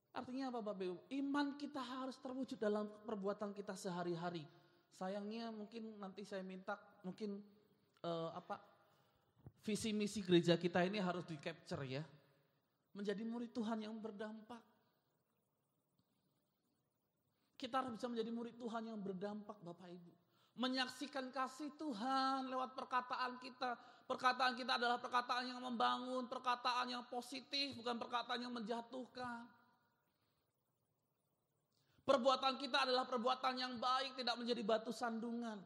Artinya apa Bapak Ibu? Iman kita harus terwujud dalam perbuatan kita sehari-hari. Sayangnya mungkin nanti saya minta mungkin uh, apa visi misi gereja kita ini harus di capture ya. Menjadi murid Tuhan yang berdampak. Kita harus bisa menjadi murid Tuhan yang berdampak Bapak Ibu. Menyaksikan kasih Tuhan lewat perkataan kita, Perkataan kita adalah perkataan yang membangun, perkataan yang positif, bukan perkataan yang menjatuhkan. Perbuatan kita adalah perbuatan yang baik, tidak menjadi batu sandungan.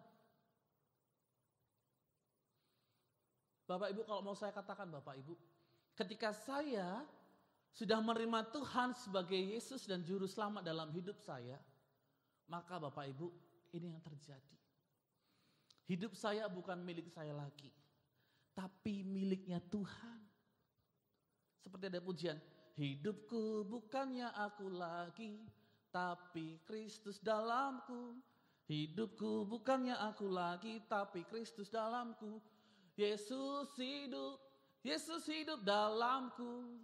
Bapak Ibu kalau mau saya katakan Bapak Ibu, ketika saya sudah menerima Tuhan sebagai Yesus dan Juru Selamat dalam hidup saya, maka Bapak Ibu ini yang terjadi. Hidup saya bukan milik saya lagi tapi miliknya Tuhan. Seperti ada pujian, hidupku bukannya aku lagi, tapi Kristus dalamku. Hidupku bukannya aku lagi, tapi Kristus dalamku. Yesus hidup, Yesus hidup dalamku.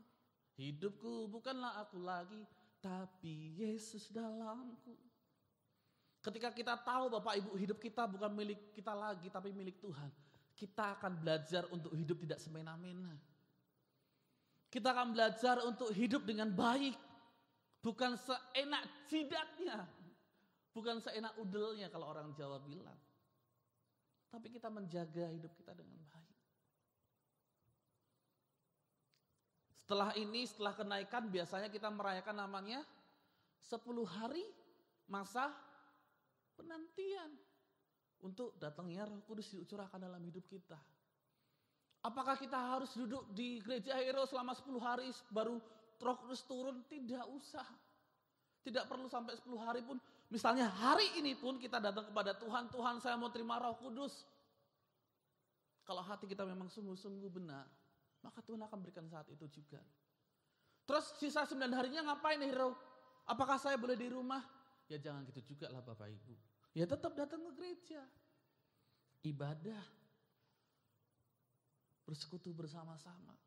Hidupku bukanlah aku lagi, tapi Yesus dalamku. Ketika kita tahu Bapak Ibu hidup kita bukan milik kita lagi, tapi milik Tuhan kita akan belajar untuk hidup tidak semena-mena. Kita akan belajar untuk hidup dengan baik. Bukan seenak jidatnya. Bukan seenak udelnya kalau orang Jawa bilang. Tapi kita menjaga hidup kita dengan baik. Setelah ini, setelah kenaikan biasanya kita merayakan namanya 10 hari masa penantian untuk datangnya Roh Kudus dicurahkan dalam hidup kita. Apakah kita harus duduk di gereja Hero selama 10 hari baru Roh Kudus turun? Tidak usah. Tidak perlu sampai 10 hari pun. Misalnya hari ini pun kita datang kepada Tuhan, Tuhan saya mau terima Roh Kudus. Kalau hati kita memang sungguh-sungguh benar, maka Tuhan akan berikan saat itu juga. Terus sisa 9 harinya ngapain Hero? Apakah saya boleh di rumah? Ya jangan gitu juga lah Bapak Ibu. Ya tetap datang ke gereja. Ibadah. Bersekutu bersama-sama.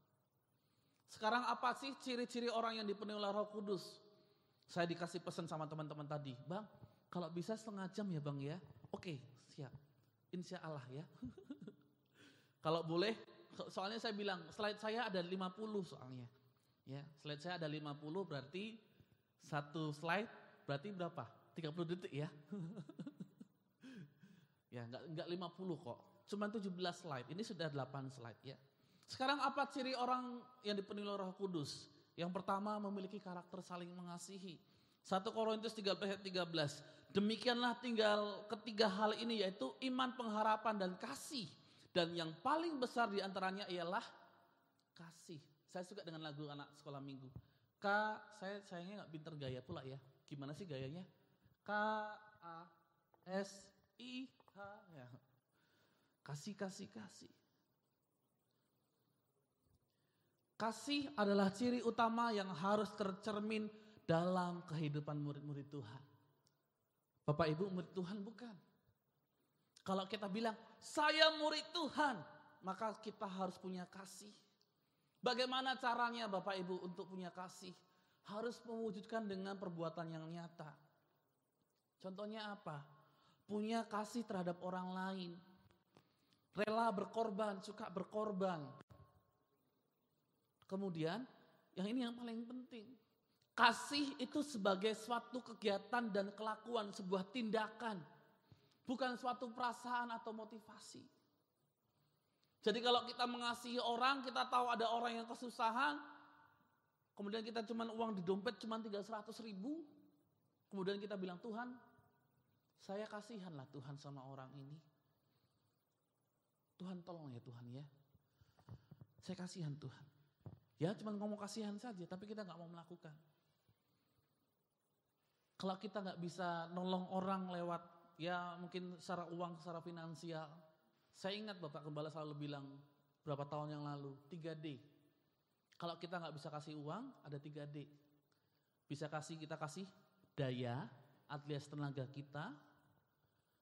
Sekarang apa sih ciri-ciri orang yang dipenuhi oleh Roh Kudus? Saya dikasih pesan sama teman-teman tadi, Bang, kalau bisa setengah jam ya Bang ya. Oke, siap. Insya Allah ya. *laughs* kalau boleh, soalnya saya bilang slide saya ada 50 soalnya. Ya, slide saya ada 50 berarti satu slide berarti berapa? 30 detik ya. *laughs* ya, enggak enggak 50 kok. Cuma 17 slide. Ini sudah 8 slide ya. Sekarang apa ciri orang yang dipenuhi oleh Roh Kudus? Yang pertama memiliki karakter saling mengasihi. 1 Korintus 13 ayat 13. Demikianlah tinggal ketiga hal ini yaitu iman, pengharapan dan kasih. Dan yang paling besar di antaranya ialah kasih. Saya suka dengan lagu anak sekolah minggu. K, saya sayangnya nggak pinter gaya pula ya. Gimana sih gayanya? K A S I H ya. Kasih kasih kasih. Kasih adalah ciri utama yang harus tercermin dalam kehidupan murid-murid Tuhan. Bapak Ibu murid Tuhan bukan. Kalau kita bilang, saya murid Tuhan, maka kita harus punya kasih. Bagaimana caranya Bapak Ibu untuk punya kasih? Harus mewujudkan dengan perbuatan yang nyata. Contohnya apa? Punya kasih terhadap orang lain. Rela berkorban, suka berkorban. Kemudian, yang ini yang paling penting. Kasih itu sebagai suatu kegiatan dan kelakuan, sebuah tindakan. Bukan suatu perasaan atau motivasi. Jadi kalau kita mengasihi orang, kita tahu ada orang yang kesusahan, kemudian kita cuma uang di dompet cuma 300 ribu, kemudian kita bilang Tuhan, saya kasihanlah Tuhan sama orang ini. Tuhan tolong ya Tuhan ya. Saya kasihan Tuhan. Ya cuma ngomong kasihan saja, tapi kita nggak mau melakukan. Kalau kita nggak bisa nolong orang lewat ya mungkin secara uang, secara finansial. Saya ingat Bapak Gembala selalu bilang berapa tahun yang lalu, 3D. Kalau kita nggak bisa kasih uang, ada 3D. Bisa kasih, kita kasih daya, alias tenaga kita,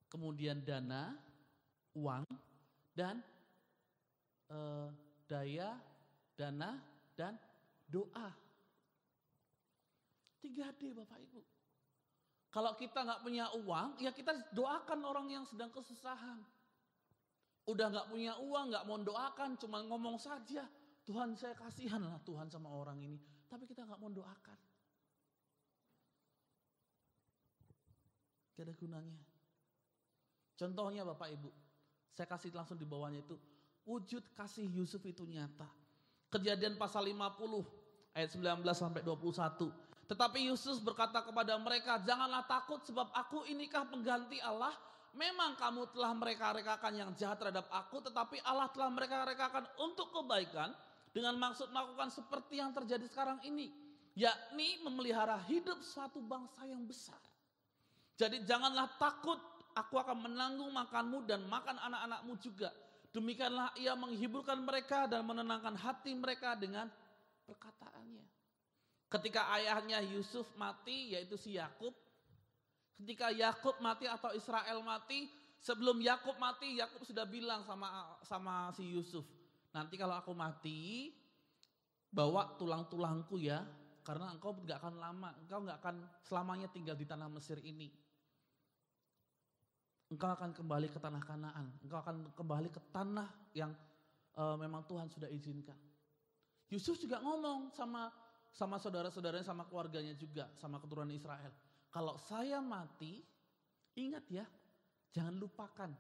kemudian dana, uang, dan eh, daya, dana, dan doa. 3D Bapak Ibu. Kalau kita nggak punya uang, ya kita doakan orang yang sedang kesusahan. Udah nggak punya uang, nggak mau doakan, cuma ngomong saja. Tuhan saya kasihan lah Tuhan sama orang ini. Tapi kita nggak mau doakan. Gak ada gunanya. Contohnya Bapak Ibu, saya kasih langsung di bawahnya itu. Wujud kasih Yusuf itu nyata. Kejadian pasal 50 ayat 19 sampai 21. Tetapi Yusuf berkata kepada mereka, janganlah takut sebab aku inikah pengganti Allah. Memang kamu telah mereka-rekakan yang jahat terhadap aku, tetapi Allah telah mereka-rekakan untuk kebaikan dengan maksud melakukan seperti yang terjadi sekarang ini. Yakni memelihara hidup suatu bangsa yang besar. Jadi janganlah takut, aku akan menanggung makanmu dan makan anak-anakmu juga. Demikianlah ia menghiburkan mereka dan menenangkan hati mereka dengan perkataannya. Ketika ayahnya Yusuf mati, yaitu si Yakub, ketika Yakub mati atau Israel mati, sebelum Yakub mati, Yakub sudah bilang sama sama si Yusuf, nanti kalau aku mati, bawa tulang-tulangku ya, karena engkau nggak akan lama, engkau nggak akan selamanya tinggal di tanah Mesir ini. Engkau akan kembali ke tanah Kanaan. Engkau akan kembali ke tanah yang uh, memang Tuhan sudah izinkan. Yusuf juga ngomong sama sama saudara-saudaranya, sama keluarganya juga, sama keturunan Israel. Kalau saya mati, ingat ya, jangan lupakan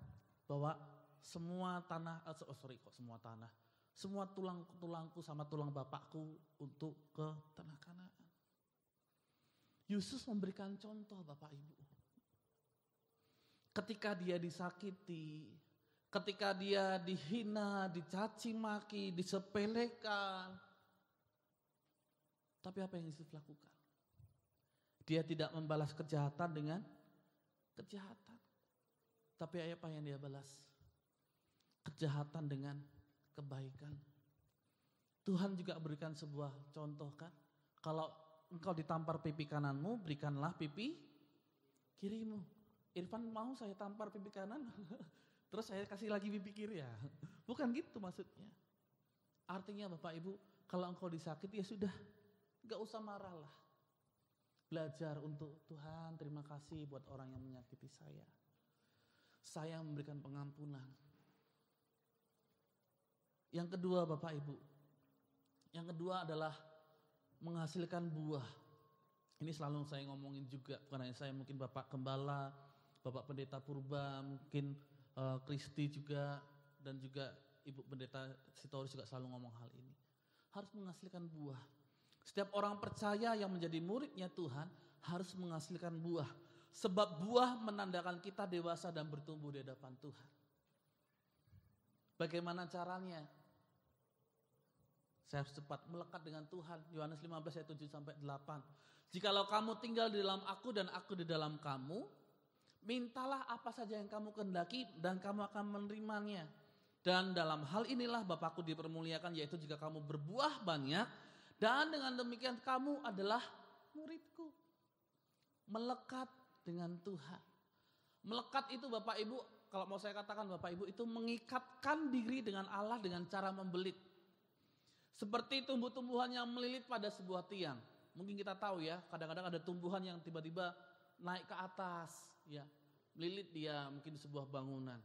bahwa semua tanah, oh sorry kok semua tanah, semua tulang-tulangku sama tulang bapakku untuk ke tanah Kanaan. Yusuf memberikan contoh Bapak Ibu ketika dia disakiti, ketika dia dihina, dicaci maki, disepelekan. Tapi apa yang Yusuf lakukan? Dia tidak membalas kejahatan dengan kejahatan. Tapi apa yang dia balas? Kejahatan dengan kebaikan. Tuhan juga berikan sebuah contoh kan. Kalau engkau ditampar pipi kananmu, berikanlah pipi kirimu. Irfan mau saya tampar pipi kanan, *laughs* terus saya kasih lagi pipi kiri ya. *laughs* Bukan gitu maksudnya. Artinya Bapak Ibu, Kalau engkau disakiti ya sudah, gak usah marahlah. Belajar untuk Tuhan terima kasih buat orang yang menyakiti saya. Saya memberikan pengampunan. Yang kedua Bapak Ibu, yang kedua adalah menghasilkan buah. Ini selalu saya ngomongin juga, bukan hanya saya mungkin Bapak Gembala, Bapak Pendeta Purba, mungkin uh, Kristi juga, dan juga Ibu Pendeta Sitorus juga selalu ngomong hal ini. Harus menghasilkan buah. Setiap orang percaya yang menjadi muridnya Tuhan harus menghasilkan buah. Sebab buah menandakan kita dewasa dan bertumbuh di hadapan Tuhan. Bagaimana caranya? Saya harus cepat melekat dengan Tuhan. Yohanes 15 ayat 7 sampai 8. Jikalau kamu tinggal di dalam aku dan aku di dalam kamu, mintalah apa saja yang kamu kehendaki dan kamu akan menerimanya. Dan dalam hal inilah Bapakku dipermuliakan yaitu jika kamu berbuah banyak dan dengan demikian kamu adalah muridku. Melekat dengan Tuhan. Melekat itu Bapak Ibu, kalau mau saya katakan Bapak Ibu itu mengikatkan diri dengan Allah dengan cara membelit. Seperti tumbuh-tumbuhan yang melilit pada sebuah tiang. Mungkin kita tahu ya, kadang-kadang ada tumbuhan yang tiba-tiba naik ke atas, ya, melilit dia mungkin sebuah bangunan.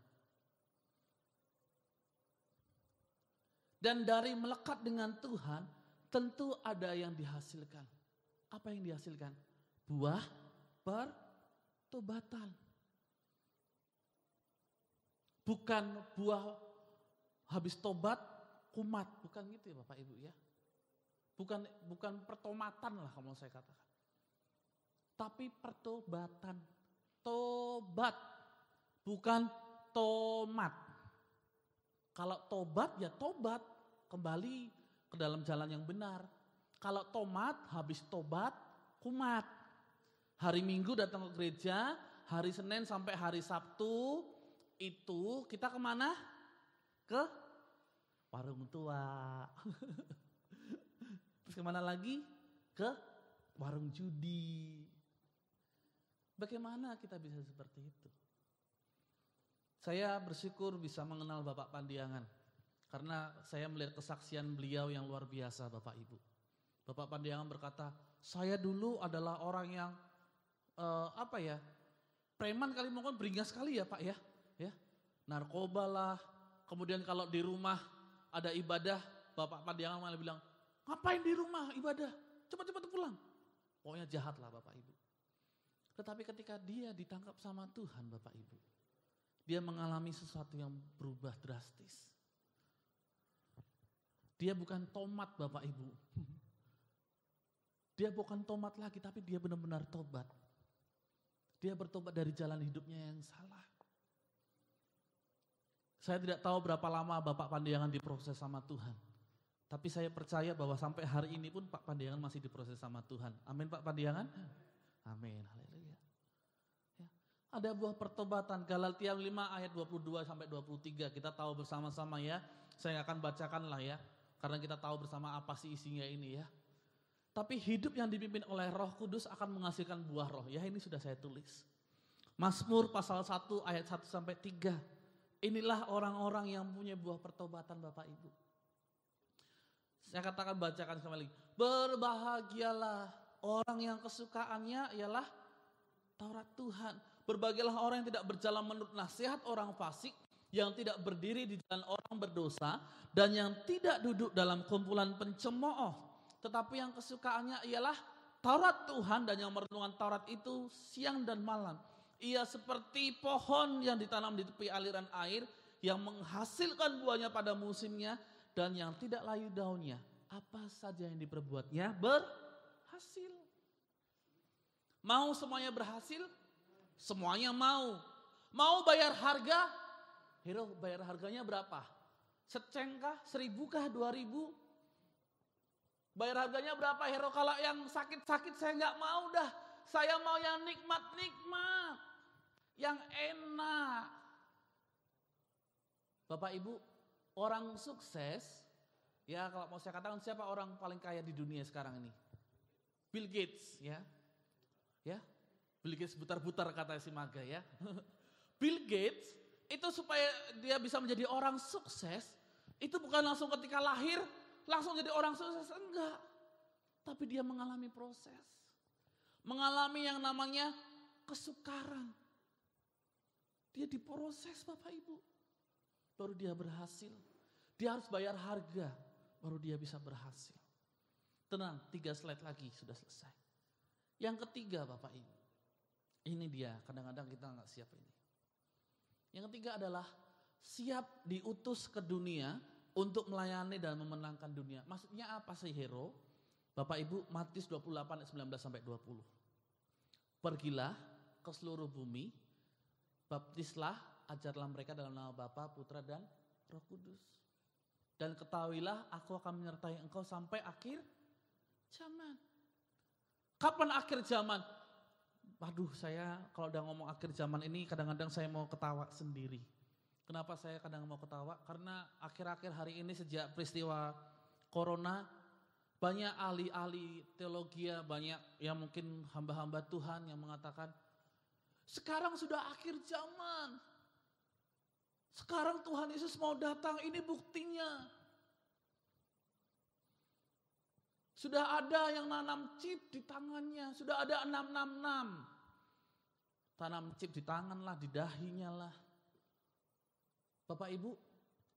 Dan dari melekat dengan Tuhan, tentu ada yang dihasilkan. Apa yang dihasilkan? Buah pertobatan. Bukan buah habis tobat kumat, bukan gitu ya Bapak Ibu ya. Bukan bukan pertomatan lah kalau saya katakan. Tapi pertobatan. Tobat. Bukan tomat. Kalau tobat ya tobat. Kembali ke dalam jalan yang benar. Kalau tomat habis tobat, kumat. Hari Minggu datang ke gereja, hari Senin sampai hari Sabtu itu kita ke mana? Ke warung tua. *laughs* Terus ke mana lagi? Ke warung judi. Bagaimana kita bisa seperti itu? Saya bersyukur bisa mengenal Bapak Pandiangan. Karena saya melihat kesaksian beliau yang luar biasa Bapak Ibu. Bapak Pandiangan berkata, saya dulu adalah orang yang uh, apa ya, preman kali mungkin beringas sekali ya Pak ya. ya Narkoba lah, kemudian kalau di rumah ada ibadah, Bapak Pandiangan malah bilang, ngapain di rumah ibadah, cepat-cepat pulang. Pokoknya jahat lah Bapak Ibu. Tetapi ketika dia ditangkap sama Tuhan Bapak Ibu, dia mengalami sesuatu yang berubah drastis. Dia bukan tomat Bapak Ibu. Dia bukan tomat lagi tapi dia benar-benar tobat. Dia bertobat dari jalan hidupnya yang salah. Saya tidak tahu berapa lama Bapak Pandiangan diproses sama Tuhan. Tapi saya percaya bahwa sampai hari ini pun Pak Pandiangan masih diproses sama Tuhan. Amin Pak Pandiangan. Amin. Haleluya. Ada buah pertobatan Galatia 5 ayat 22 sampai 23. Kita tahu bersama-sama ya. Saya akan bacakan lah ya. Karena kita tahu bersama apa sih isinya ini ya. Tapi hidup yang dipimpin oleh roh kudus akan menghasilkan buah roh. Ya ini sudah saya tulis. Mazmur pasal 1 ayat 1 sampai 3. Inilah orang-orang yang punya buah pertobatan Bapak Ibu. Saya katakan bacakan sekali lagi. Berbahagialah orang yang kesukaannya ialah Taurat Tuhan. Berbahagialah orang yang tidak berjalan menurut nasihat orang fasik, yang tidak berdiri di jalan orang berdosa, dan yang tidak duduk dalam kumpulan pencemooh, tetapi yang kesukaannya ialah Taurat Tuhan dan yang merenungkan Taurat itu siang dan malam. Ia seperti pohon yang ditanam di tepi aliran air yang menghasilkan buahnya pada musimnya dan yang tidak layu daunnya. Apa saja yang diperbuatnya berhasil. Mau semuanya berhasil? Semuanya mau. Mau bayar harga? Hero bayar harganya berapa? Seceng kah? Seribu kah? Dua ribu? Bayar harganya berapa Hero? Kalau yang sakit-sakit saya nggak mau dah. Saya mau yang nikmat-nikmat. Yang enak. Bapak Ibu, orang sukses, ya kalau mau saya katakan siapa orang paling kaya di dunia sekarang ini? Bill Gates, ya. Ya, Bill Gates butar-butar kata si Maga ya. *laughs* Bill Gates itu supaya dia bisa menjadi orang sukses, itu bukan langsung ketika lahir langsung jadi orang sukses enggak. Tapi dia mengalami proses. Mengalami yang namanya kesukaran. Dia diproses Bapak Ibu. Baru dia berhasil. Dia harus bayar harga. Baru dia bisa berhasil. Tenang, tiga slide lagi sudah selesai. Yang ketiga Bapak Ibu. Ini dia, kadang-kadang kita nggak siap ini. Yang ketiga adalah siap diutus ke dunia untuk melayani dan memenangkan dunia. Maksudnya apa sih hero? Bapak Ibu, Matius 28 ayat 19 sampai 20. Pergilah ke seluruh bumi, baptislah, ajarlah mereka dalam nama Bapa, Putra dan Roh Kudus. Dan ketahuilah aku akan menyertai engkau sampai akhir zaman. Kapan akhir zaman? Waduh saya kalau udah ngomong akhir zaman ini kadang-kadang saya mau ketawa sendiri. Kenapa saya kadang mau ketawa? Karena akhir-akhir hari ini sejak peristiwa corona banyak ahli-ahli teologi, banyak yang mungkin hamba-hamba Tuhan yang mengatakan sekarang sudah akhir zaman. Sekarang Tuhan Yesus mau datang, ini buktinya. Sudah ada yang nanam chip di tangannya, sudah ada 666. Tanam chip di tangan lah, di dahinya lah. Bapak Ibu,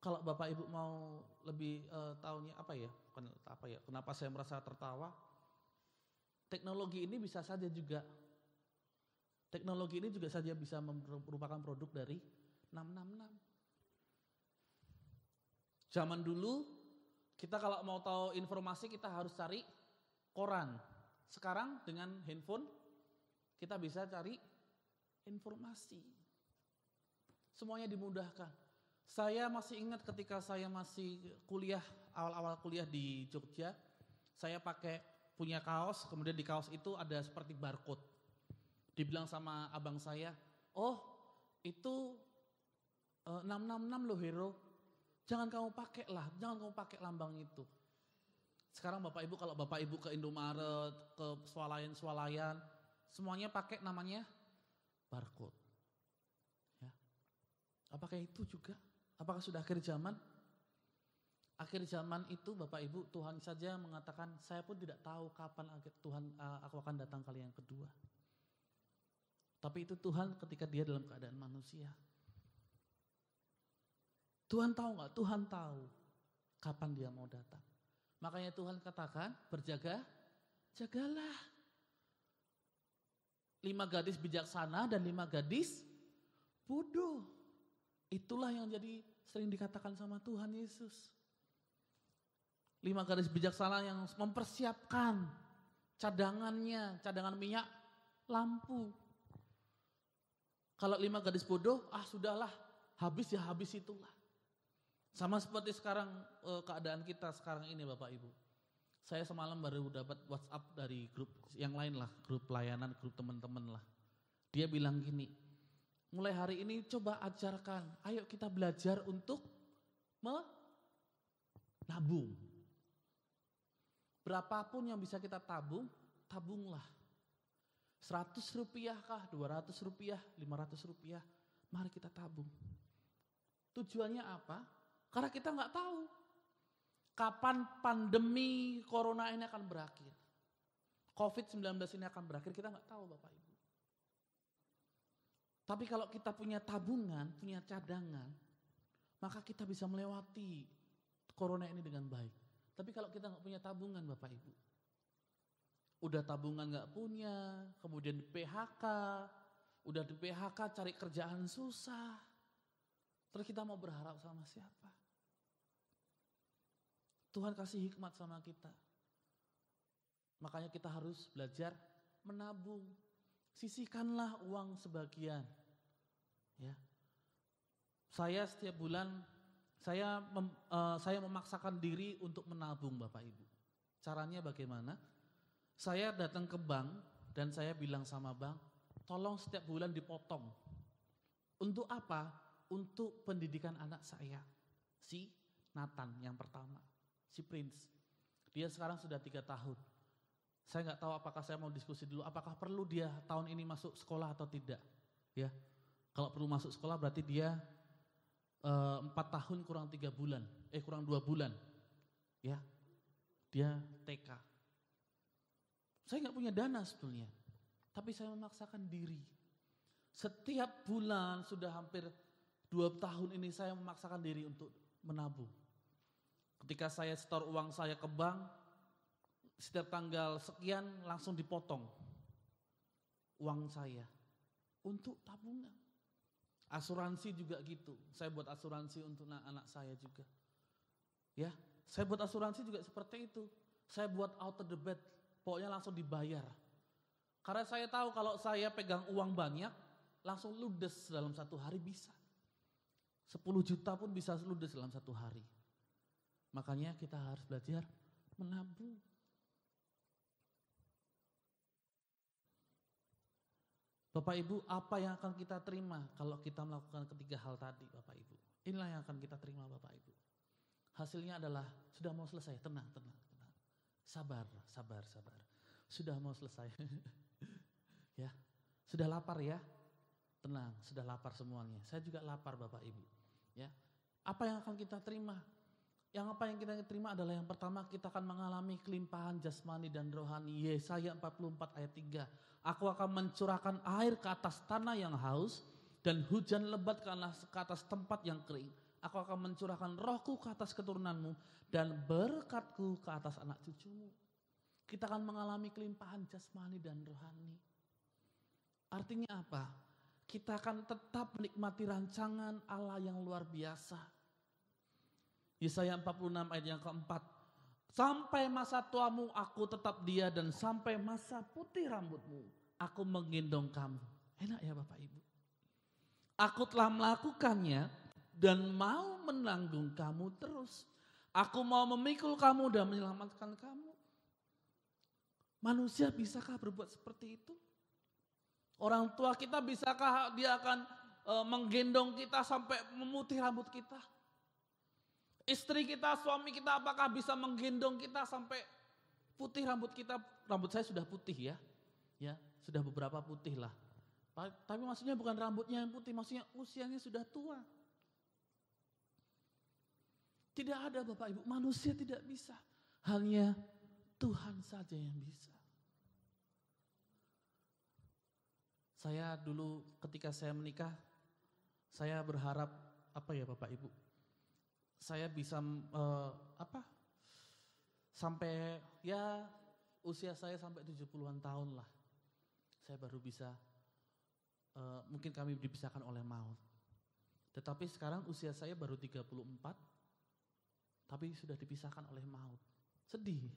kalau Bapak Ibu mau lebih uh, tahunya apa ya? apa ya? Kenapa saya merasa tertawa? Teknologi ini bisa saja juga teknologi ini juga saja bisa merupakan produk dari 666. Zaman dulu kita kalau mau tahu informasi kita harus cari koran. Sekarang dengan handphone kita bisa cari informasi. Semuanya dimudahkan. Saya masih ingat ketika saya masih kuliah, awal-awal kuliah di Jogja, saya pakai punya kaos, kemudian di kaos itu ada seperti barcode. Dibilang sama abang saya, oh itu 666 loh hero, jangan kamu pakai lah, jangan kamu pakai lambang itu. Sekarang Bapak Ibu kalau Bapak Ibu ke Indomaret, ke swalayan-swalayan, semuanya pakai namanya barcode. Ya. Apakah itu juga? Apakah sudah akhir zaman? Akhir zaman itu Bapak Ibu Tuhan saja mengatakan saya pun tidak tahu kapan Tuhan eh, aku akan datang kali yang kedua. Tapi itu Tuhan ketika dia dalam keadaan manusia. Tuhan tahu nggak? Tuhan tahu kapan dia mau datang. Makanya Tuhan katakan berjaga, jagalah. Lima gadis bijaksana dan lima gadis bodoh. Itulah yang jadi sering dikatakan sama Tuhan Yesus. Lima gadis bijaksana yang mempersiapkan cadangannya, cadangan minyak, lampu. Kalau lima gadis bodoh, ah sudahlah, habis ya habis itulah. Sama seperti sekarang eh, keadaan kita sekarang ini Bapak Ibu. Saya semalam baru dapat WhatsApp dari grup yang lain lah, grup pelayanan, grup teman-teman lah. Dia bilang gini, mulai hari ini coba ajarkan, ayo kita belajar untuk menabung. Berapapun yang bisa kita tabung, tabunglah. 100 rupiah kah, 200 rupiah, 500 rupiah, mari kita tabung. Tujuannya apa? Karena kita nggak tahu kapan pandemi corona ini akan berakhir. COVID-19 ini akan berakhir, kita nggak tahu Bapak Ibu. Tapi kalau kita punya tabungan, punya cadangan, maka kita bisa melewati corona ini dengan baik. Tapi kalau kita nggak punya tabungan Bapak Ibu, udah tabungan nggak punya, kemudian di PHK, udah di PHK cari kerjaan susah, terus kita mau berharap sama siapa? Tuhan kasih hikmat sama kita. Makanya kita harus belajar menabung. Sisihkanlah uang sebagian. Ya. Saya setiap bulan saya mem, uh, saya memaksakan diri untuk menabung Bapak Ibu. Caranya bagaimana? Saya datang ke bank dan saya bilang sama bank, tolong setiap bulan dipotong. Untuk apa? Untuk pendidikan anak saya. Si Nathan yang pertama si Prince. Dia sekarang sudah tiga tahun. Saya nggak tahu apakah saya mau diskusi dulu, apakah perlu dia tahun ini masuk sekolah atau tidak. Ya, kalau perlu masuk sekolah berarti dia eh, empat tahun kurang tiga bulan, eh kurang dua bulan. Ya, dia TK. Saya nggak punya dana sebetulnya, tapi saya memaksakan diri. Setiap bulan sudah hampir dua tahun ini saya memaksakan diri untuk menabung. Ketika saya setor uang saya ke bank, setiap tanggal sekian langsung dipotong uang saya untuk tabungan. Asuransi juga gitu. Saya buat asuransi untuk anak-anak saya juga. Ya, saya buat asuransi juga seperti itu. Saya buat auto debit, pokoknya langsung dibayar. Karena saya tahu kalau saya pegang uang banyak, langsung ludes dalam satu hari bisa. 10 juta pun bisa ludes dalam satu hari. Makanya kita harus belajar menabung. Bapak Ibu, apa yang akan kita terima kalau kita melakukan ketiga hal tadi, Bapak Ibu? Inilah yang akan kita terima, Bapak Ibu. Hasilnya adalah sudah mau selesai, tenang, tenang, tenang. Sabar, sabar, sabar. Sudah mau selesai. *laughs* ya, sudah lapar ya? Tenang, sudah lapar semuanya. Saya juga lapar, Bapak Ibu. Ya, apa yang akan kita terima? Yang apa yang kita terima adalah yang pertama kita akan mengalami kelimpahan jasmani dan rohani. Yesaya 44 ayat 3. Aku akan mencurahkan air ke atas tanah yang haus dan hujan lebat ke atas tempat yang kering. Aku akan mencurahkan rohku ke atas keturunanmu dan berkatku ke atas anak cucumu. Kita akan mengalami kelimpahan jasmani dan rohani. Artinya apa? Kita akan tetap menikmati rancangan Allah yang luar biasa Yesaya 46 ayat yang keempat. Sampai masa tuamu aku tetap dia dan sampai masa putih rambutmu aku menggendong kamu. Enak ya Bapak Ibu. Aku telah melakukannya dan mau menanggung kamu terus. Aku mau memikul kamu dan menyelamatkan kamu. Manusia bisakah berbuat seperti itu? Orang tua kita bisakah dia akan e, menggendong kita sampai memutih rambut kita? Istri kita, suami kita apakah bisa menggendong kita sampai putih rambut kita? Rambut saya sudah putih ya. Ya, sudah beberapa putih lah. Tapi maksudnya bukan rambutnya yang putih, maksudnya usianya sudah tua. Tidak ada Bapak Ibu, manusia tidak bisa. Hanya Tuhan saja yang bisa. Saya dulu ketika saya menikah, saya berharap apa ya Bapak Ibu? Saya bisa uh, apa sampai ya usia saya sampai 70-an tahun lah. Saya baru bisa uh, mungkin kami dipisahkan oleh maut. Tetapi sekarang usia saya baru 34 tapi sudah dipisahkan oleh maut. Sedih.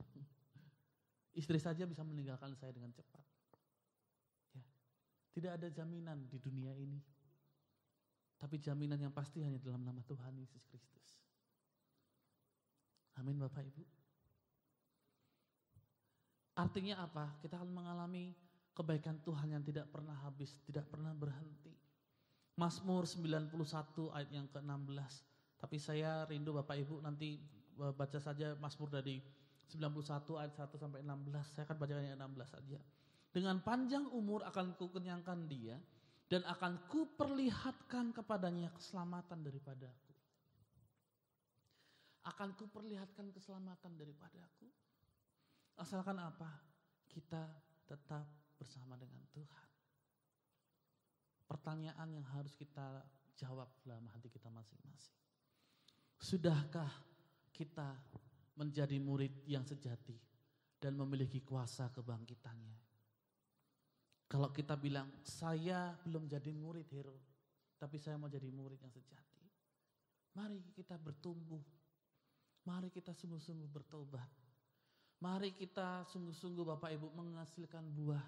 *laughs* Istri saja bisa meninggalkan saya dengan cepat. Ya. Tidak ada jaminan di dunia ini. Tapi jaminan yang pasti hanya dalam nama Tuhan Yesus Kristus. Amin Bapak Ibu. Artinya apa? Kita akan mengalami kebaikan Tuhan yang tidak pernah habis, tidak pernah berhenti. Mazmur 91 ayat yang ke-16. Tapi saya rindu Bapak Ibu nanti e, baca saja Mazmur dari 91 ayat 1 sampai 16. Saya akan bacakan yang 16 saja. Dengan panjang umur akan kukenyangkan dia dan akan kuperlihatkan kepadanya keselamatan daripadaku akan kuperlihatkan keselamatan daripadaku. Asalkan apa? Kita tetap bersama dengan Tuhan. Pertanyaan yang harus kita jawab dalam hati kita masing-masing. Sudahkah kita menjadi murid yang sejati dan memiliki kuasa kebangkitannya? Kalau kita bilang, saya belum jadi murid hero, tapi saya mau jadi murid yang sejati. Mari kita bertumbuh Mari kita sungguh-sungguh bertobat. Mari kita sungguh-sungguh Bapak Ibu menghasilkan buah.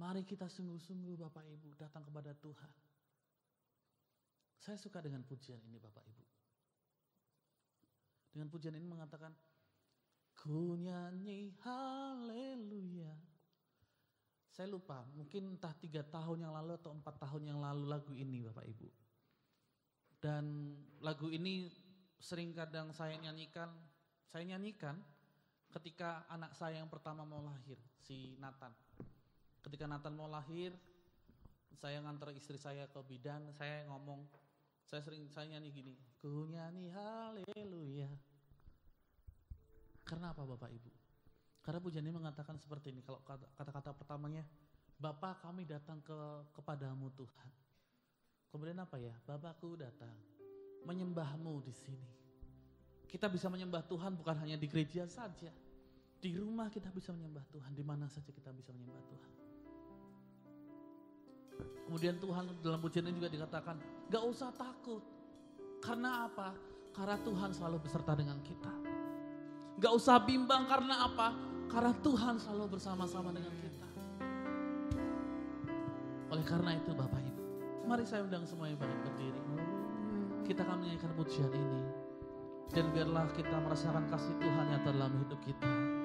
Mari kita sungguh-sungguh Bapak Ibu datang kepada Tuhan. Saya suka dengan pujian ini Bapak Ibu. Dengan pujian ini mengatakan, Ku nyanyi haleluya. Saya lupa, mungkin entah tiga tahun yang lalu atau empat tahun yang lalu lagu ini Bapak Ibu. Dan lagu ini sering kadang saya nyanyikan, saya nyanyikan ketika anak saya yang pertama mau lahir, si Nathan. Ketika Nathan mau lahir, saya ngantar istri saya ke bidan, saya ngomong, saya sering saya nyanyi gini, ku nyanyi haleluya. Karena apa Bapak Ibu? Karena pujian ini mengatakan seperti ini. Kalau kata- kata-kata pertamanya, Bapa kami datang ke kepadamu Tuhan. Kemudian apa ya? Bapakku datang menyembahmu di sini. Kita bisa menyembah Tuhan bukan hanya di gereja saja. Di rumah kita bisa menyembah Tuhan, di mana saja kita bisa menyembah Tuhan. Kemudian Tuhan dalam pujian ini juga dikatakan, gak usah takut. Karena apa? Karena Tuhan selalu beserta dengan kita. Gak usah bimbang karena apa? Karena Tuhan selalu bersama-sama dengan kita. Oleh karena itu Bapak Ibu, mari saya undang semuanya bangkit berdiri. Kita akan menyanyikan pujian ini. Dan biarlah kita merasakan kasih Tuhan yang dalam hidup kita.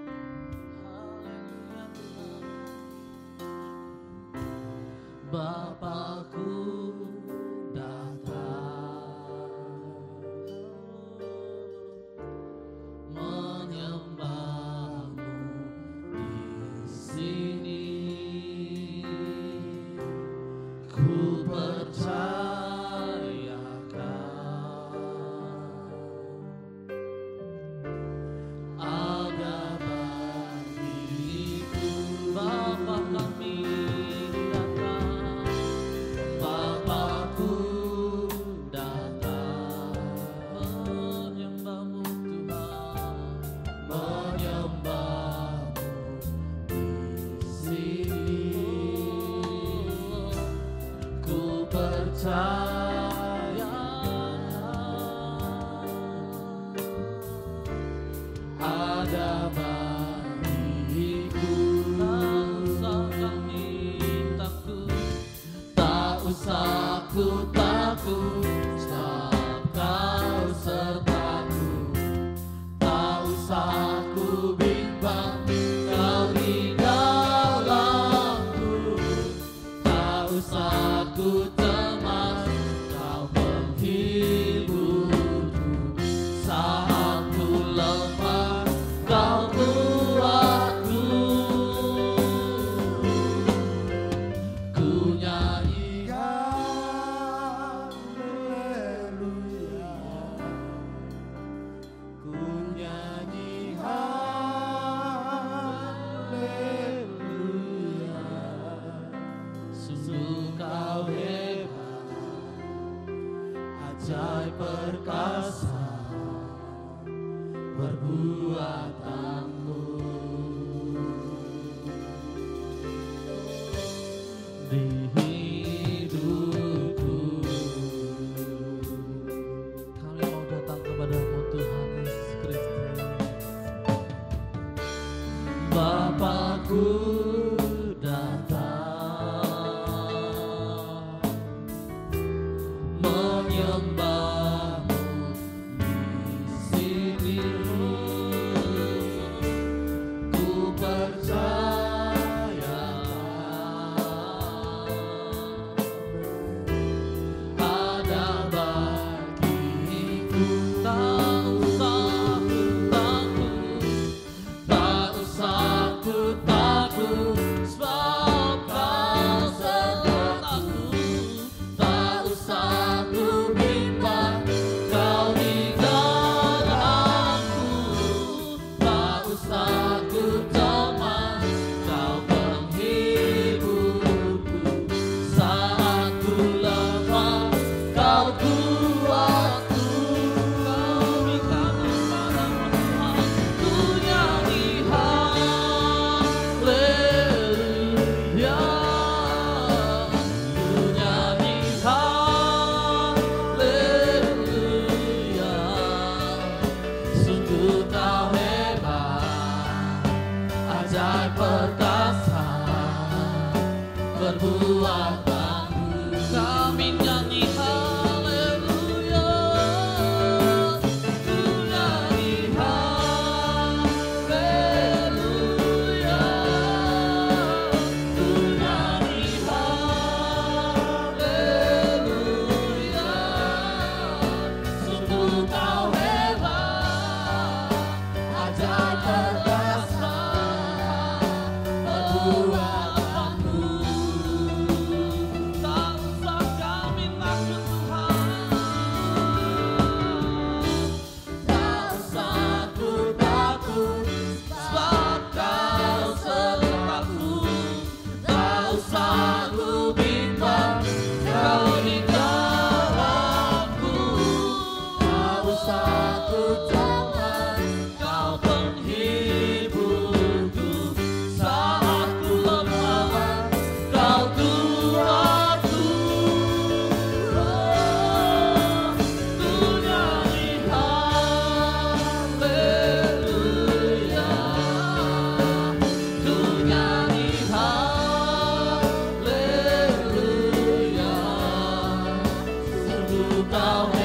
bow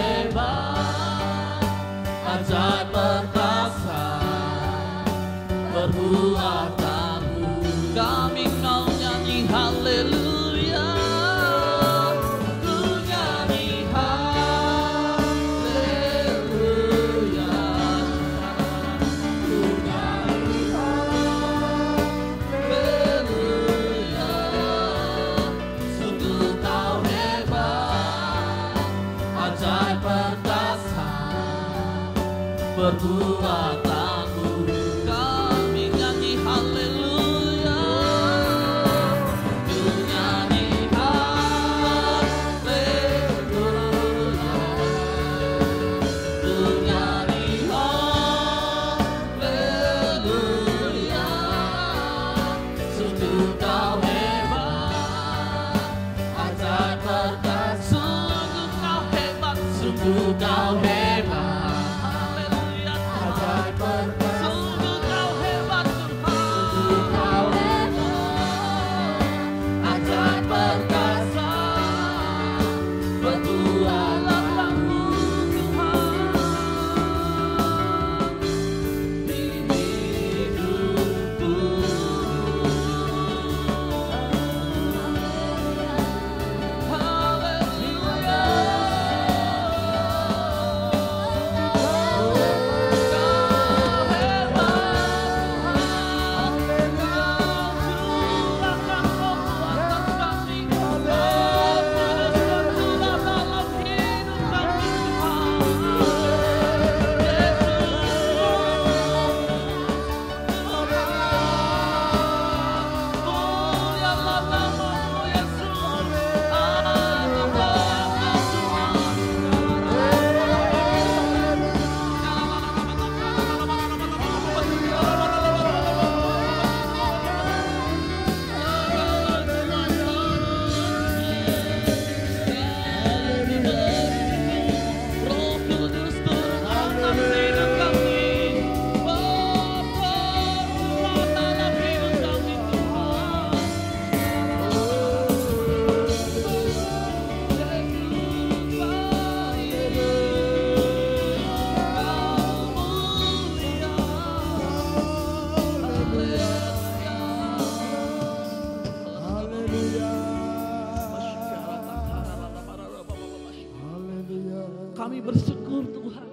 Kami bersyukur Tuhan.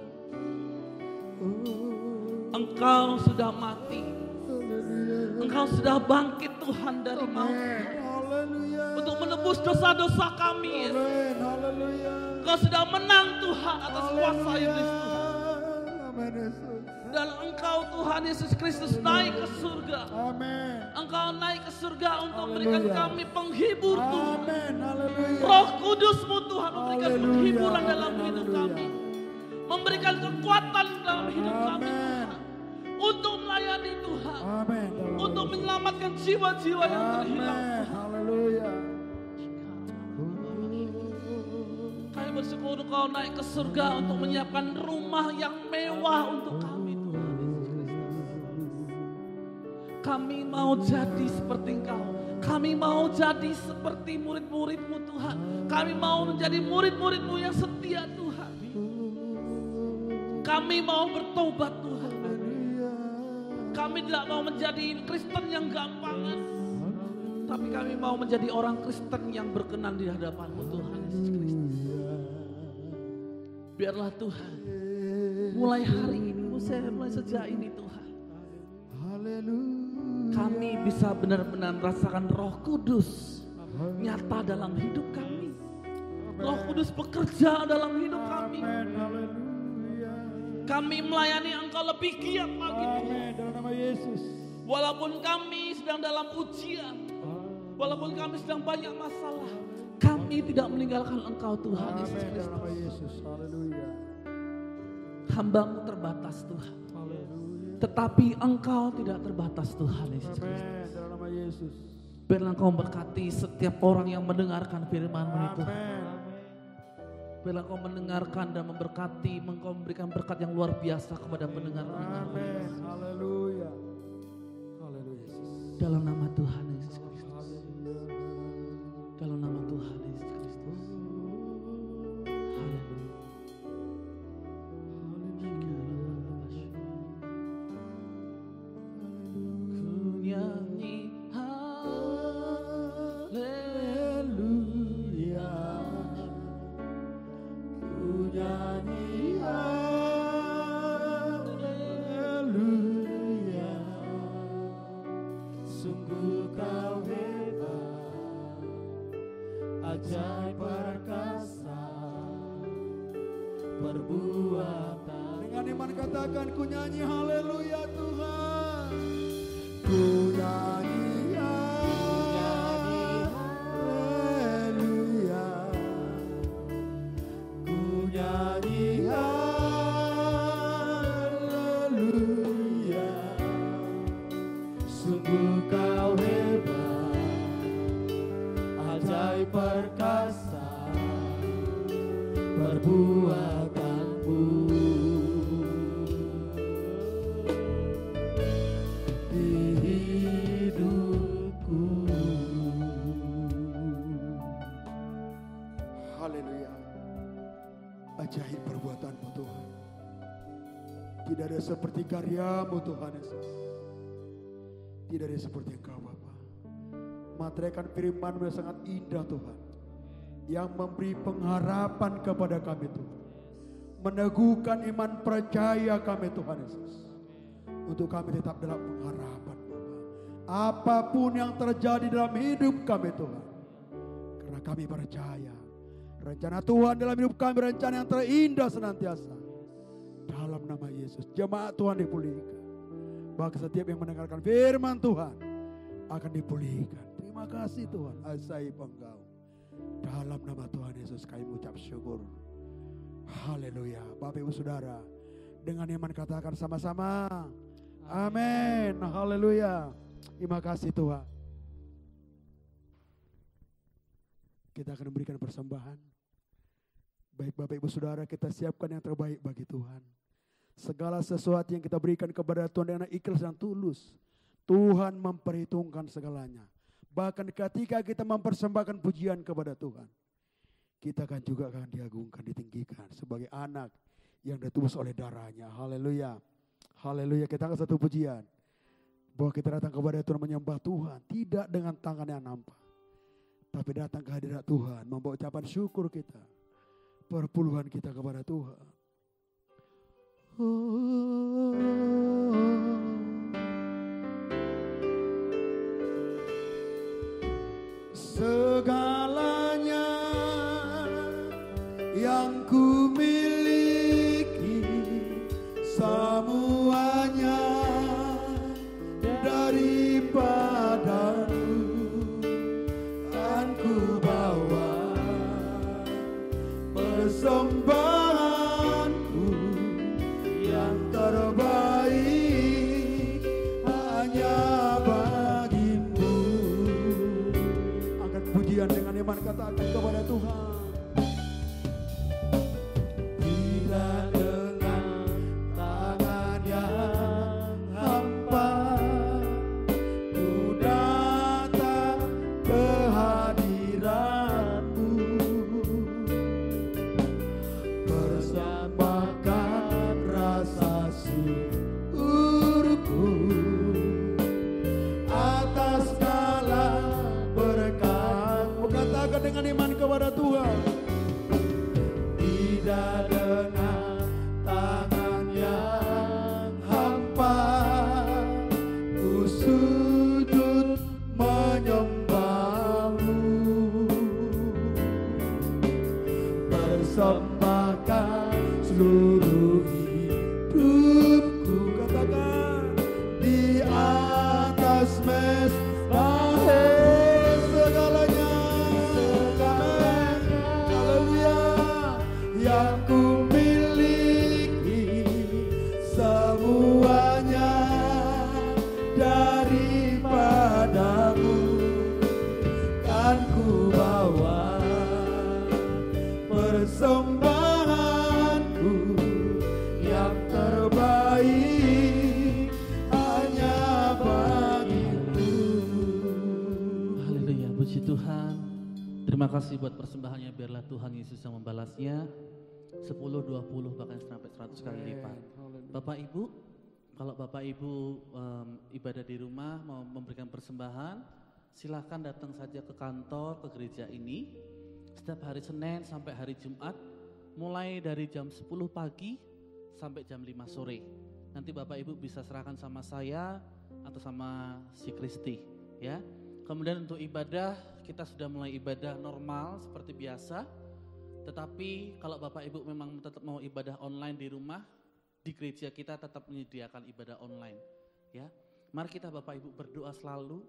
Engkau sudah mati. Engkau sudah bangkit Tuhan dari maut. Untuk menebus dosa-dosa kami. Yesus. Engkau sudah menang Tuhan atas kuasa iblis Tuhan. Yesus. Dan engkau Tuhan Yesus Kristus naik ke surga. Amin. Engkau naik ke surga untuk memberikan kami penghibur Tuhan. Amin, haleluya. Roh kudusmu Tuhan memberikan Haleluya, penghiburan dalam hidup kami. Memberikan kekuatan dalam hidup kami Amin. Tuhan. Untuk melayani Tuhan. Amin. dalam Untuk menyelamatkan jiwa-jiwa yang terhilang. Haleluya. Kami bersyukur engkau naik ke surga untuk menyiapkan rumah yang mewah untuk kami Kami mau jadi seperti engkau. Kami mau jadi seperti murid-muridmu Tuhan. Kami mau menjadi murid-muridmu yang setia Tuhan. Kami mau bertobat Tuhan. Kami tidak mau menjadi Kristen yang gampangan. Tapi kami mau menjadi orang Kristen yang berkenan di hadapanmu Tuhan Yesus Kristus. Biarlah Tuhan mulai hari ini, mulai, sejak ini Tuhan. Haleluya. Kami bisa benar-benar merasakan roh kudus nyata dalam hidup kami. Roh kudus bekerja dalam hidup kami. Kami melayani engkau lebih giat lagi Tuhan. Nama Yesus. Walaupun kami sedang dalam ujian, walaupun kami sedang banyak masalah, kami tidak meninggalkan engkau Tuhan Yesus Kristus. Hambamu terbatas Tuhan. Tetapi engkau tidak terbatas Tuhan Yesus Kristus. Dalam nama Yesus. Biarlah engkau berkati setiap orang yang mendengarkan firman-Mu itu. Biarlah engkau mendengarkan dan memberkati, engkau memberikan berkat yang luar biasa kepada pendengar-pendengar. Amin. Haleluya. Haleluya. Yesus. Dalam nama Tuhan Yesus Kristus. Dalam nama Tuhan Yesus katakan ku nyanyi haleluya Tuhan. Ku Materaikan firmanmu yang sangat indah Tuhan. Yang memberi pengharapan kepada kami Tuhan. Meneguhkan iman percaya kami Tuhan Yesus. Untuk kami tetap dalam pengharapan Bapa. Apa pun yang terjadi dalam hidup kami Tuhan. Karena kami percaya rencana Tuhan dalam hidup kami rencana yang terindah senantiasa. Dalam nama Yesus jemaat Tuhan dipulihkan. Bahkan setiap yang mendengarkan firman Tuhan akan dipulihkan. Terima kasih Tuhan. Asaib engkau. Dalam nama Tuhan Yesus kami mengucap syukur. Haleluya. Bapak Ibu Saudara. Dengan iman katakan sama-sama. Amin. Haleluya. Terima kasih Tuhan. Kita akan memberikan persembahan. Baik Bapak Ibu Saudara kita siapkan yang terbaik bagi Tuhan. Segala sesuatu yang kita berikan kepada Tuhan dengan ikhlas dan tulus. Tuhan memperhitungkan segalanya. Bahkan ketika kita mempersembahkan pujian kepada Tuhan. Kita akan juga akan diagungkan, ditinggikan sebagai anak yang ditebus oleh darahnya. Haleluya. Haleluya. Kita akan satu pujian. Bahwa kita datang kepada Tuhan menyembah Tuhan. Tidak dengan tangan yang nampak. Tapi datang ke hadirat Tuhan. Membawa ucapan syukur kita. Perpuluhan kita kepada Tuhan. Segalanya yang ku 20, bahkan sampai 100 kali lipat. Bapak Ibu, kalau Bapak Ibu em, ibadah di rumah mau memberikan persembahan, silahkan datang saja ke kantor, ke gereja ini. Setiap hari Senin sampai hari Jumat, mulai dari jam 10 pagi sampai jam 5 sore. Nanti Bapak Ibu bisa serahkan sama saya atau sama si Kristi, ya. Kemudian untuk ibadah, kita sudah mulai ibadah normal seperti biasa. Tetapi kalau Bapak Ibu memang tetap mau ibadah online di rumah, di gereja kita tetap menyediakan ibadah online. Ya, mari kita Bapak Ibu berdoa selalu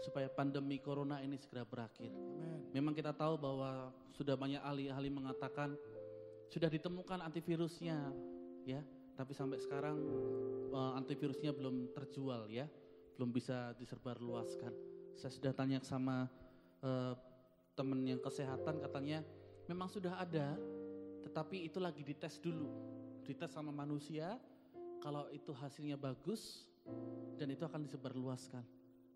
supaya pandemi corona ini segera berakhir. Memang kita tahu bahwa sudah banyak ahli-ahli mengatakan sudah ditemukan antivirusnya, ya. Tapi sampai sekarang uh, antivirusnya belum terjual, ya, belum bisa disebarluaskan. Saya sudah tanya sama uh, teman yang kesehatan, katanya memang sudah ada, tetapi itu lagi dites dulu, dites sama manusia. Kalau itu hasilnya bagus dan itu akan disebarluaskan.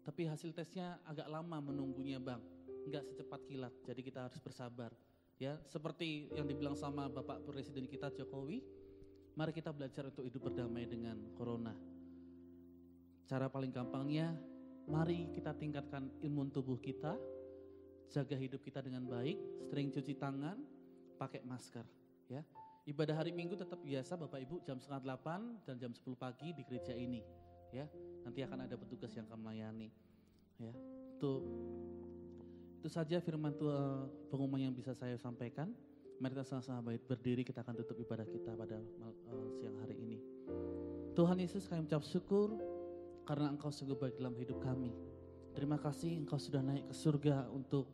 Tapi hasil tesnya agak lama menunggunya bang, nggak secepat kilat. Jadi kita harus bersabar. Ya, seperti yang dibilang sama Bapak Presiden kita Jokowi, mari kita belajar untuk hidup berdamai dengan corona. Cara paling gampangnya, mari kita tingkatkan imun tubuh kita, jaga hidup kita dengan baik, sering cuci tangan, pakai masker. Ya, ibadah hari Minggu tetap biasa Bapak Ibu jam setengah delapan dan jam 10 pagi di gereja ini. Ya, nanti akan ada petugas yang akan melayani. Ya, itu itu saja firman Tuhan pengumuman yang bisa saya sampaikan. Mari kita sama-sama baik berdiri kita akan tutup ibadah kita pada uh, siang hari ini. Tuhan Yesus kami ucap syukur karena Engkau sungguh baik dalam hidup kami. Terima kasih Engkau sudah naik ke surga untuk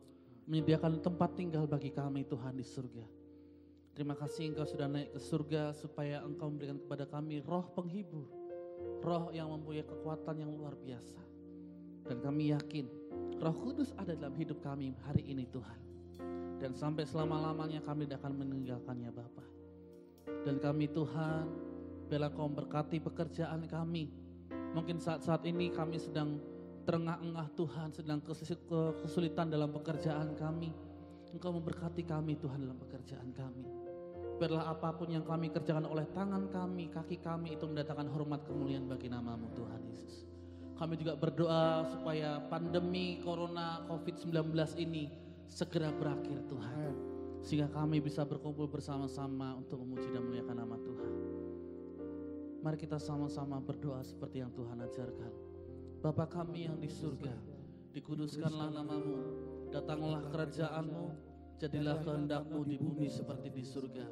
menyediakan tempat tinggal bagi kami Tuhan di surga. Terima kasih Engkau sudah naik ke surga supaya Engkau memberikan kepada kami roh penghibur, roh yang mempunyai kekuatan yang luar biasa. Dan kami yakin Roh Kudus ada dalam hidup kami hari ini Tuhan. Dan sampai selama-lamanya kami tidak akan meninggalkannya Bapa. Dan kami Tuhan, bela kau berkati pekerjaan kami. Mungkin saat-saat ini kami sedang terengah-engah Tuhan, sedang kesulitan dalam pekerjaan kami. Engkau memberkati kami Tuhan dalam pekerjaan kami. Biarlah apa pun yang kami kerjakan oleh tangan kami, kaki kami itu mendatangkan hormat kemuliaan bagi namamu Tuhan Yesus. Kami juga berdoa supaya pandemi corona COVID-19 ini segera berakhir Tuhan. Sehingga kami bisa berkumpul bersama-sama untuk memuji dan memuliakan nama Tuhan. Mari kita sama-sama berdoa seperti yang Tuhan ajarkan. Bapa kami yang di surga, dikuduskanlah namamu, datanglah kerajaanmu, jadilah kehendakmu di bumi seperti di surga.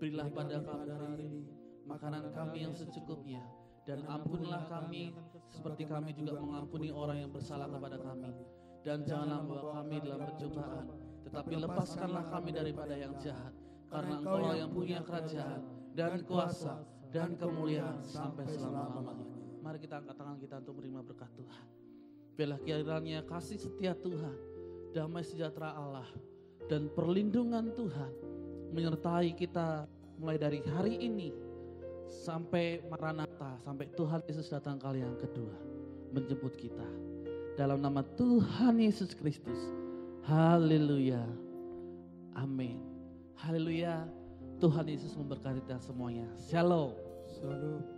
Berilah pada kami hari ini makanan kami yang secukupnya, dan ampunilah kami seperti kami juga mengampuni orang yang bersalah kepada kami. Dan janganlah membawa kami dalam percobaan, tetapi lepaskanlah kami daripada yang jahat. Karena engkau yang punya kerajaan dan kuasa dan kemuliaan sampai selama-lamanya. Mari kita angkat tangan kita untuk menerima berkat Tuhan. Biarlah kiranya kasih setia Tuhan, damai sejahtera Allah, dan perlindungan Tuhan menyertai kita mulai dari hari ini sampai Maranatha, sampai Tuhan Yesus datang kali yang kedua menjemput kita. Dalam nama Tuhan Yesus Kristus. Haleluya. Amin. Haleluya. Tuhan Yesus memberkati kita semuanya. Shalom. Shalom.